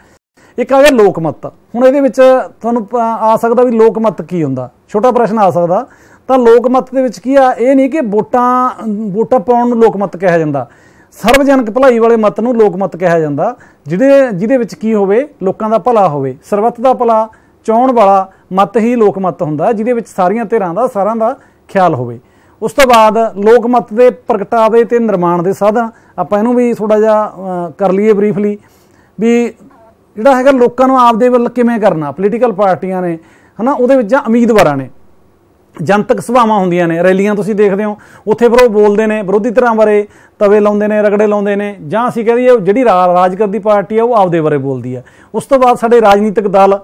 A: ਇੱਕ ਆ ਗਿਆ ਲੋਕ ਮਤ ਹੁਣ ਇਹਦੇ ਵਿੱਚ ਤੁਹਾਨੂੰ ਆ ਸਕਦਾ ਵੀ ਲੋਕ ਮਤ ਕੀ ਹੁੰਦਾ। ਛੋਟਾ ਪ੍ਰਸ਼ਨ ਆ ਸਕਦਾ। ਤਾਂ ਲੋਕ ਮਤ ਦੇ ਵਿੱਚ ਕੀ ਆ? ਇਹ ਨਹੀਂ ਕਿ ਵੋਟਾਂ ਵੋਟਾਂ ਪਾਉਣ ਨੂੰ ਲੋਕ ਮਤ ਕਿਹਾ ਜਾਂਦਾ। ਸਰਵਜਨਕ ਭਲਾਈ ਵਾਲੇ ਮਤ ਨੂੰ ਲੋਕ ਮਤ ਕਿਹਾ ਜਾਂਦਾ। ਜਿਹਦੇ ਜਿਹਦੇ ਵਿੱਚ ਕੀ ਹੋਵੇ? ਲੋਕਾਂ ਦਾ ਭਲਾ ਹੋਵੇ। ਸਰਬੱਤ ਦਾ ਭਲਾ ਚਾਉਣ ਵਾਲਾ ਮਤ ਹੀ ਲੋਕ ਮਤ ਹੁੰਦਾ, ਜਿਹਦੇ ਵਿੱਚ ਸਾਰੀਆਂ ਧਿਰਾਂ ਦਾ, ਸਾਰਿਆਂ ਦਾ ਖਿਆਲ ਹੋਵੇ। ਉਸ ਤੋਂ ਬਾਅਦ ਲੋਕ ਮਤ ਦੇ ਪ੍ਰਗਟਾਵੇ ਤੇ ਨਿਰਮਾਣ ਦੇ ਸਾਧਨ, ਆਪਾਂ ਇਹਨੂੰ ਵੀ ਥੋੜਾ ਜਿਹਾ ਕਰ ਲਈਏ ਬਰੀਫਲੀ ਵੀ ਜਿਹੜਾ ਹੈਗਾ ਲੋਕਾਂ ਨੂੰ ਆਪਦੇ ਵੱਲ ਕਿਵੇਂ ਕਰਨਾ ਪੋਲੀਟੀਕਲ ਪਾਰਟੀਆਂ ਨੇ, ਹਨਾ, ਉਹਦੇ ਵਿੱਚ ਜਾਂ ਉਮੀਦਵਾਰਾਂ ਨੇ, ਜਨਤਕ ਸਭਾਵਾਂ ਹੁੰਦੀਆਂ ਨੇ, ਰੈਲੀਆਂ ਤੁਸੀਂ ਦੇਖਦੇ ਹੋ, ਉੱਥੇ ਫਿਰ ਉਹ ਬੋਲਦੇ ਨੇ, ਵਿਰੋਧੀ ਧਿਰਾਂ ਬਾਰੇ ਤਵੇ ਲਾਉਂਦੇ ਨੇ, ਰਗੜੇ ਲਾਉਂਦੇ ਨੇ, ਜਾਂ ਅਸੀਂ ਕਹਦੇ ਜਿਹੜੀ ਰਾ- ਰਾਜ ਕਰਦੀ ਪਾਰਟੀ ਆ, ਉਹ ਆਪਦੇ ਬਾਰੇ ਬੋਲਦੀ ਆ। ਉਸ ਤੋਂ ਬਾਅਦ ਸਾਡੇ ਰਾਜਨੀਤਿਕ ਦਲ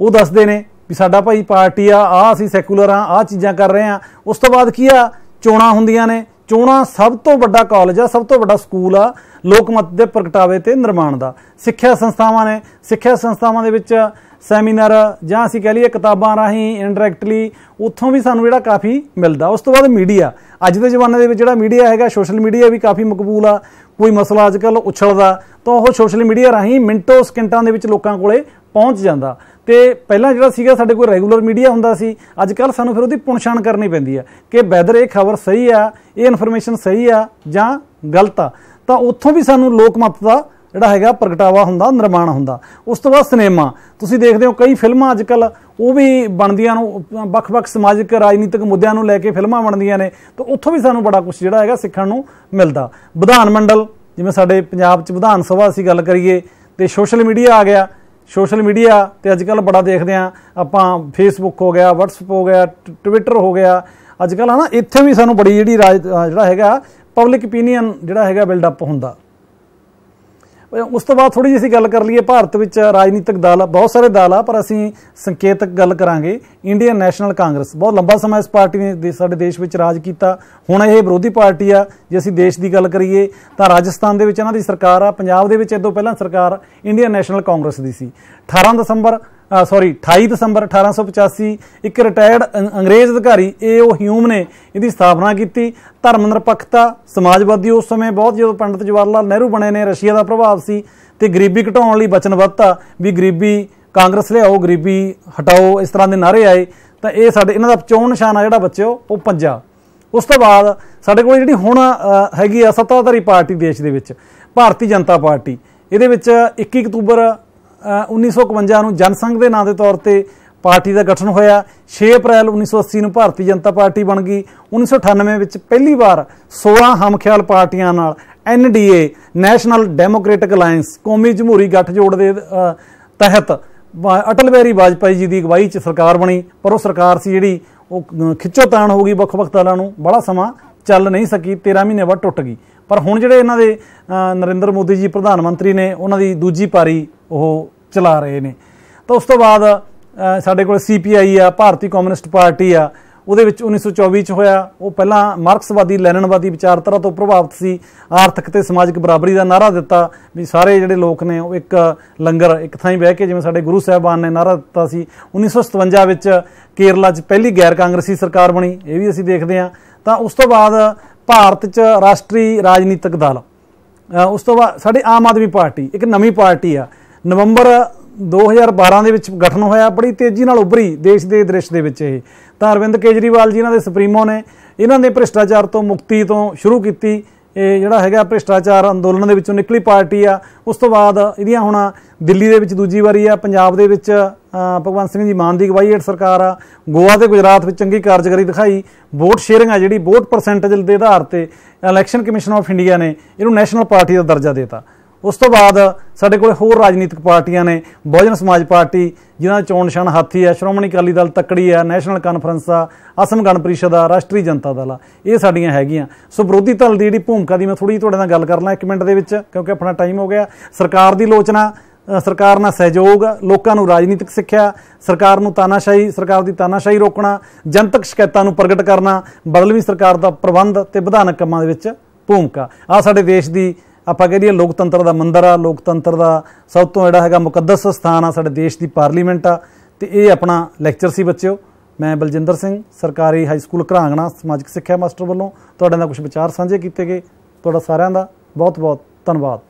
A: ਉਹ ਦੱਸਦੇ ਨੇ ਵੀ ਸਾਡਾ ਭਾਈ ਪਾਰਟੀ ਆ ਆ ਅਸੀਂ ਸੈਕੂਲਰ ਆ ਆ ਚੀਜ਼ਾਂ ਕਰ ਰਹੇ ਆ। ਉਸ ਤੋਂ ਬਾਅਦ ਕੀ ਆ? ਚੋਣਾਂ ਹੁੰਦੀਆਂ ਨੇ। ਚੋਣਾਂ ਸਭ ਤੋਂ ਵੱਡਾ ਕਾਲਜ ਆ, ਸਭ ਤੋਂ ਵੱਡਾ ਸਕੂਲ ਆ ਲੋਕਮਤ ਦੇ ਪ੍ਰਗਟਾਵੇ ਤੇ ਨਿਰਮਾਣ ਦਾ। ਸਿੱਖਿਆ ਸੰਸਥਾਵਾਂ ਨੇ। ਸਿੱਖਿਆ ਸੰਸਥਾਵਾਂ ਦੇ ਵਿੱਚ ਸੈਮੀਨਾਰ ਜਾਂ ਅਸੀਂ ਕਹਿ ਲਈਏ ਕਿਤਾਬਾਂ ਰਾਹੀਂ ਇਨਡਾਇਰੈਕਟਲੀ ਉੱਥੋਂ ਵੀ ਸਾਨੂੰ ਜਿਹੜਾ ਕਾਫੀ ਮਿਲਦਾ। ਉਸ ਤੋਂ ਬਾਅਦ ਮੀਡੀਆ ਅੱਜ ਦੇ ਜ਼ਮਾਨੇ ਦੇ ਵਿੱਚ ਜਿਹੜਾ ਮੀਡੀਆ ਹੈਗਾ ਸੋਸ਼ਲ ਮੀਡੀਆ ਵੀ ਕਾਫੀ ਮਕਬੂਲ ਆ। ਕੋਈ ਮਸਲਾ ਅੱਜ ਕੱਲ ਉਛਲਦਾ ਤਾਂ ਉਹ ਸੋਸ਼ਲ ਮੀਡੀਆ ਰਾਹੀਂ ਮਿੰਟੋ ਸਕਿੰਟਾਂ ਦੇ ਵਿੱਚ ਲੋਕਾਂ ਕੋਲੇ ਪਹੁੰਚ ਜਾਂਦਾ। ਤੇ ਪਹਿਲਾਂ ਜਿਹੜਾ ਸੀਗਾ ਸਾਡੇ ਕੋਲ ਰੈਗੂਲਰ ਮੀਡੀਆ ਹੁੰਦਾ ਸੀ ਅੱਜ ਕੱਲ ਸਾਨੂੰ ਫਿਰ ਉਹਦੀ ਪੁਣਛਾਣ ਕਰਨੀ ਪੈਂਦੀ ਆ ਕਿ ਵੈਦਰ ਇਹ ਖਬਰ ਸਹੀ ਆ, ਇਹ ਇਨਫੋਰਮੇਸ਼ਨ ਸਹੀ ਆ ਜਾਂ ਗਲਤ ਆ। ਤਾਂ ਉੱਥੋਂ ਵੀ ਸਾਨੂੰ ਲੋਕ ਮਤ ਦਾ ਜਿਹੜਾ ਹੈਗਾ ਪ੍ਰਗਟਾਵਾ ਹੁੰਦਾ, ਨਿਰਮਾਣ ਹੁੰਦਾ। ਉਸ ਤੋਂ ਬਾਅਦ ਸਿਨੇਮਾ। ਤੁਸੀਂ ਦੇਖਦੇ ਹੋ ਕਈ ਫਿਲਮਾਂ ਅੱਜ ਕੱਲ ਉਹ ਵੀ ਬਣਦੀਆਂ ਨੂੰ ਵੱਖ-ਵੱਖ ਸਮਾਜਿਕ, ਰਾਜਨੀਤਿਕ ਮੁੱਦਿਆਂ ਨੂੰ ਲੈ ਕੇ ਫਿਲਮਾਂ ਬਣਦੀਆਂ ਨੇ, ਤਾਂ ਉੱਥੋਂ ਵੀ ਸਾਨੂੰ ਬੜਾ ਕੁਝ ਜਿਹੜਾ ਹੈਗਾ ਸਿੱਖਣ ਨੂੰ ਮਿਲਦਾ। ਵਿਧਾਨ ਮੰਡਲ, ਜਿਵੇਂ ਸਾਡੇ ਪੰਜਾਬ 'ਚ ਵਿਧਾਨ ਸਭਾ ਅਸੀਂ ਗੱਲ ਕਰੀਏ, ਤੇ ਸੋਸ਼ਲ ਮੀਡੀਆ ਆ ਗਿਆ। ਸੋਸ਼ਲ ਮੀਡੀਆ ਤੇ ਅੱਜ ਕੱਲ ਬੜਾ ਦੇਖਦੇ ਆ ਆਪਾਂ ਫੇਸਬੁੱਕ ਹੋ ਗਿਆ, WhatsApp ਹੋ ਗਿਆ ਟਵਿੱਟਰ ਹੋ ਗਿਆ। ਅੱਜ ਕੱਲ ਹਨਾ, ਇੱਥੇ ਵੀ ਸਾਨੂੰ ਬੜੀ ਜਿਹੜੀ ਰਾਜ- ਜਿਹੜਾ ਹੈਗਾ ਪਬਲਿਕ ਓਪੀਨੀਅਨ ਜਿਹੜਾ ਹੈਗਾ ਬਿਲਡ ਅਪ ਹੁੰਦਾ। ਉਸ ਤੋਂ ਬਾਅਦ ਥੋੜੀ ਜਿਹੀ ਅਸੀਂ ਗੱਲ ਕਰ ਲਈਏ, ਭਾਰਤ ਵਿੱਚ ਰਾਜਨੀਤਿਕ ਦਲ ਬਹੁਤ ਸਾਰੇ ਦਲ ਆ, ਪਰ ਅਸੀਂ ਸੰਕੇਤਕ ਗੱਲ ਕਰਾਂਗੇ। ਇੰਡੀਅਨ ਨੈਸ਼ਨਲ ਕਾਂਗਰਸ ਬਹੁਤ ਲੰਬਾ ਸਮਾਂ ਇਸ ਪਾਰਟੀ ਨੇ ਦੇ- ਸਾਡੇ ਦੇਸ਼ ਵਿੱਚ ਰਾਜ ਕੀਤਾ। ਹੁਣ ਇਹ ਵਿਰੋਧੀ ਪਾਰਟੀ ਆ, ਜੇ ਅਸੀਂ ਦੇਸ਼ ਦੀ ਗੱਲ ਕਰੀਏ, ਤਾਂ ਰਾਜਸਥਾਨ ਦੇ ਵਿੱਚ ਇਹਨਾਂ ਦੀ ਸਰਕਾਰ ਆ, ਪੰਜਾਬ ਦੇ ਵਿੱਚ ਇਹ ਤੋਂ ਪਹਿਲਾਂ ਸਰਕਾਰ ਇੰਡੀਅਨ ਨੈਸ਼ਨਲ ਕਾਂਗਰਸ ਦੀ ਸੀ। 18 ਦਸੰਬਰ ਸੌਰੀ 28 ਦਸੰਬਰ 1885 ਇੱਕ ਰਿਟਾਇਰਡ ਅੰਗਰੇਜ਼ ਅਧਿਕਾਰੀ ਏ ਓ ਹਿਊਮ ਨੇ ਇਹਦੀ ਸਥਾਪਨਾ ਕੀਤੀ। ਧਰਮ ਨਿਰਪੱਖਤਾ, ਸਮਾਜਵਾਦੀ ਉਸ ਸਮੇਂ ਬਹੁਤ, ਜਦੋਂ ਪੰਡਿਤ ਜਵਾਹਰ ਲਾਲ ਨਹਿਰੂ ਬਣੇ ਨੇ, ਰਸ਼ੀਆ ਦਾ ਪ੍ਰਭਾਵ ਸੀ ਤੇ ਗਰੀਬੀ ਘਟਾਉਣ ਲਈ ਵਚਨਬੱਧਤਾ ਵੀ ਗਰੀਬੀ ਕਾਂਗਰਸ ਲਿਆਓ, ਗਰੀਬੀ ਹਟਾਓ, ਇਸ ਤਰ੍ਹਾਂ ਦੇ ਨਾਰੇ ਆਏ, ਤਾਂ ਇਹ ਸਾਡੇ, ਇਹਨਾਂ ਦਾ ਚੋਣ ਨਿਸ਼ਾਨ ਆ ਜਿਹੜਾ ਬੱਚਿਓ, ਉਹ ਪੰਜਾ। ਉਸ ਤੋਂ ਬਾਅਦ ਸਾਡੇ ਕੋਲ ਜਿਹੜੀ ਹੁਣ ਹੈਗੀ ਆ ਸੱਤਾਧਾਰੀ ਪਾਰਟੀ ਦੇਸ਼ ਦੇ ਵਿੱਚ, ਭਾਰਤੀ ਜਨਤਾ ਪਾਰਟੀ। ਇਹਦੇ ਵਿੱਚ 21 ਅਕਤੂਬਰ 1951 ਨੂੰ ਜਨਸੰਘ ਦੇ ਨਾਂ ਦੇ ਤੌਰ ਤੇ ਪਾਰਟੀ ਦਾ ਗਠਨ ਹੋਇਆ। 6 ਅਪ੍ਰੈਲ 1980 ਨੂੰ ਭਾਰਤੀ ਜਨਤਾ ਪਾਰਟੀ ਬਣ ਗਈ। 1998 ਵਿੱਚ ਪਹਿਲੀ ਵਾਰ 16 ਹਮਖਿਆਲ ਪਾਰਟੀਆਂ ਨਾਲ ਐਨਡੀਏ ਨੈਸ਼ਨਲ ਡੈਮੋਕ੍ਰੈਟਿਕ ਅਲਾਈਅੰਸ ਕੌਮੀ ਜਮਹੂਰੀ ਗੱਠਜੋੜ ਦੇ ਤਹਿਤ ਅਟਲ ਬਿਹਾਰੀ ਵਾਜਪਾਈ ਜੀ ਦੀ ਅਗਵਾਈ 'ਚ ਸਰਕਾਰ ਬਣੀ। ਪਰ ਉਹ ਸਰਕਾਰ ਸੀ ਜਿਹੜੀ ਉਹ ਅ, ਖਿੱਚੋਤਾਣ ਹੋ ਗਈ ਵੱਖ-ਵੱਖ ਦਲਾਂ ਨੂੰ। ਬੜਾ ਸਮਾਂ ਚੱਲ ਨਹੀਂ ਸਕੀ। 13 ਮਹੀਨੇ ਬਾਅਦ ਟੁੱਟ ਗਈ। ਪਰ ਹੁਣ ਜਿਹੜੇ ਇਹਨਾਂ ਦੇ ਨਰਿੰਦਰ ਮੋਦੀ ਜੀ ਪ੍ਰਧਾਨ ਮੰਤਰੀ ਨੇ, ਉਹਨਾਂ ਦੀ ਦੂਜੀ ਪਾਰੀ ਉਹ ਚਲਾ ਰਹੇ ਨੇ। ਤਾਂ ਉਸ ਤੋਂ ਬਾਅਦ ਸਾਡੇ ਕੋਲ ਸੀਪੀਆਈ ਆ, ਭਾਰਤੀ ਕਮਿਊਨਿਸਟ ਪਾਰਟੀ ਆ, ਉਹਦੇ ਵਿੱਚ 1924 ਚ ਹੋਇਆ। ਉਹ ਪਹਿਲਾਂ ਮਾਰਕਸਵਾਦੀ, ਲੈਨਨਵਾਦੀ ਵਿਚਾਰਧਾਰਾ ਤੋਂ ਪ੍ਰਭਾਵਿਤ ਸੀ। ਆਰਥਿਕ ਤੇ ਸਮਾਜਿਕ ਬਰਾਬਰੀ ਦਾ ਨਾਰਾ ਦਿੱਤਾ ਵੀ ਸਾਰੇ ਜਿਹੜੇ ਲੋਕ ਨੇ, ਉਹ ਇੱਕ ਲੰਗਰ, ਇੱਕ ਥਾਂ ਹੀ ਬਹਿ ਕੇ ਜਿਵੇਂ ਸਾਡੇ ਗੁਰੂ ਸਾਹਿਬਾਨ ਨੇ ਨਾਰਾ ਦਿੱਤਾ ਸੀ। 1957 ਵਿੱਚ ਕੇਰਲਾ 'ਚ ਪਹਿਲੀ ਗੈਰ ਕਾਂਗਰਸੀ ਸਰਕਾਰ ਬਣੀ, ਇਹ ਵੀ ਅਸੀਂ ਦੇਖਦੇ ਹਾਂ। ਤਾਂ ਉਸ ਤੋਂ ਬਾਅਦ ਭਾਰਤ 'ਚ ਰਾਸ਼ਟਰੀ ਰਾਜਨੀਤਿਕ ਦਲ। ਉਸ ਤੋਂ ਬਾਅਦ ਸਾਡੇ ਆਮ ਆਦਮੀ ਪਾਰਟੀ, ਇੱਕ ਨਵੀਂ ਪਾਰਟੀ ਆ। ਨਵੰਬਰ 2012 ਦੇ ਵਿੱਚ ਗਠਨ ਹੋਇਆ, ਬੜੀ ਤੇਜ਼ੀ ਨਾਲ ਉੱਭਰੀ ਦੇਸ਼ ਦੇ ਦ੍ਰਿਸ਼ ਦੇ ਵਿੱਚ ਇਹ। ਤਾਂ ਅਰਵਿੰਦ ਕੇਜਰੀਵਾਲ ਜੀ ਇਹਨਾਂ ਦੇ ਸੁਪਰੀਮੋ ਨੇ, ਇਹਨਾਂ ਨੇ ਭ੍ਰਿਸ਼ਟਾਚਾਰ ਤੋਂ ਮੁਕਤੀ ਤੋਂ ਸ਼ੁਰੂ ਕੀਤੀ। ਇਹ ਜਿਹੜਾ ਹੈਗਾ ਭ੍ਰਿਸ਼ਟਾਚਾਰ ਅੰਦੋਲਨ ਦੇ ਵਿੱਚੋਂ ਨਿਕਲੀ ਪਾਰਟੀ ਆ, ਉਸ ਤੋਂ ਬਾਅਦ ਇਹਦੀਆਂ ਹੁਣ ਦਿੱਲੀ ਦੇ ਵਿੱਚ ਦੂਜੀ ਵਾਰੀ ਆ, ਪੰਜਾਬ ਦੇ ਵਿੱਚ ਭਗਵੰਤ ਸਿੰਘ ਜੀ ਮਾਨ ਦੀ ਅਗਵਾਈ ਹੇਠ ਸਰਕਾਰ ਆ, ਗੋਆ ਤੇ ਗੁਜਰਾਤ ਵਿੱਚ ਚੰਗੀ ਕਾਰਜਕਾਰੀ ਦਿਖਾਈ, ਵੋਟ ਸ਼ੇਅਰਿੰਗ ਆ ਜਿਹੜੀ, ਵੋਟ ਪਰਸੈਂਟੇਜ ਦੇ ਆਧਾਰ ਤੇ ਇਲੈਕਸ਼ਨ ਕਮਿਸ਼ਨ ਆਫ ਇੰਡੀਆ ਨੇ ਇਹਨੂੰ ਨੈਸ਼ਨਲ ਪਾਰਟੀ ਦਾ ਦਰਜਾ ਦਿੱਤਾ। ਉਸ ਤੋਂ ਬਾਅਦ ਸਾਡੇ ਕੋਲ ਹੋਰ ਰਾਜਨੀਤਿਕ ਪਾਰਟੀਆਂ ਨੇ, ਬਹੁਜਨ ਸਮਾਜ ਪਾਰਟੀ, ਜਿਨ੍ਹਾਂ ਦਾ ਚੋਣ ਨਿਸ਼ਾਨ ਹਾਥੀ ਹੈ ਸ਼੍ਰੋਮਣੀ ਅਕਾਲੀ ਦਲ ਤੱਕੜੀ ਹੈ ਨੈਸ਼ਨਲ ਕਾਨਫਰੰਸ ਆ ਅਸਮ ਗਣ ਪਰਿਸ਼ਦ ਆ, ਰਾਸ਼ਟਰੀ ਜਨਤਾ ਦਲ ਆ, ਇਹ ਸਾਡੀਆਂ ਹੈਗੀਆਂ। ਸੋ ਵਿਰੋਧੀ ਧਿਰ ਦੀ ਜਿਹੜੀ ਭੂਮਿਕਾ ਦੀ ਮੈਂ ਥੋੜੀ ਤੁਹਾਡੇ ਨਾਲ ਗੱਲ ਕਰ ਲਾਂ ਇੱਕ ਮਿੰਟ ਦੇ ਵਿੱਚ, ਕਿਉਂਕਿ ਆਪਣਾ ਟਾਈਮ ਹੋ ਗਿਆ। ਸਰਕਾਰ ਦੀ ਲੋਚਨਾ ਸਰਕਾਰ ਨਾਲ ਸਹਿਯੋਗ, ਲੋਕਾਂ ਨੂੰ ਰਾਜਨੀਤਿਕ ਸਿੱਖਿਆ, ਸਰਕਾਰ ਨੂੰ ਤਾਨਾਸ਼ਾਹੀ, ਸਰਕਾਰ ਦੀ ਤਾਨਾਸ਼ਾਹੀ ਰੋਕਣਾ, ਜਨਤਕ ਸ਼ਿਕਾਇਤਾਂ ਨੂੰ ਪ੍ਰਗਟ ਕਰਨਾ, ਬਦਲਵੀਂ ਸਰਕਾਰ ਦਾ ਪ੍ਰਬੰਧ ਤੇ ਵਿਧਾਨਕ ਕੰਮਾਂ ਦੇ ਵਿੱਚ ਭੂਮਿਕਾ। ਆ ਸਾਡੇ ਦੇਸ਼ ਦੀ ਆਪਾਂ ਕਹਿ ਲਈਏ ਲੋਕਤੰਤਰ ਦਾ ਮੰਦਰ ਆ, ਲੋਕਤੰਤਰ ਦਾ ਸਭ ਤੋਂ ਜਿਹੜਾ ਹੈਗਾ ਮੁਕੱਦਸ ਸਥਾਨ ਆ ਸਾਡੇ ਦੇਸ਼ ਦੀ ਪਾਰਲੀਮੈਂਟ ਆ। ਤੇ ਇਹ ਆਪਣਾ ਲੈਕਚਰ ਸੀ ਬੱਚਿਓ। ਮੈਂ ਬਲਜਿੰਦਰ ਸਿੰਘ, ਸਰਕਾਰੀ ਹਾਈ ਸਕੂਲ ਘਰਾਂਗਣਾ, ਸਮਾਜਿਕ ਸਿੱਖਿਆ ਮਾਸਟਰ ਵੱਲੋਂ। ਤੁਹਾਡੇ ਨਾਲ ਕੁਝ ਵਿਚਾਰ ਸਾਂਝੇ ਕੀਤੇ ਗਏ। ਤੁਹਾਡਾ ਸਾਰਿਆਂ ਦਾ ਬਹੁਤ ਬਹੁਤ ਧੰਨਵਾਦ।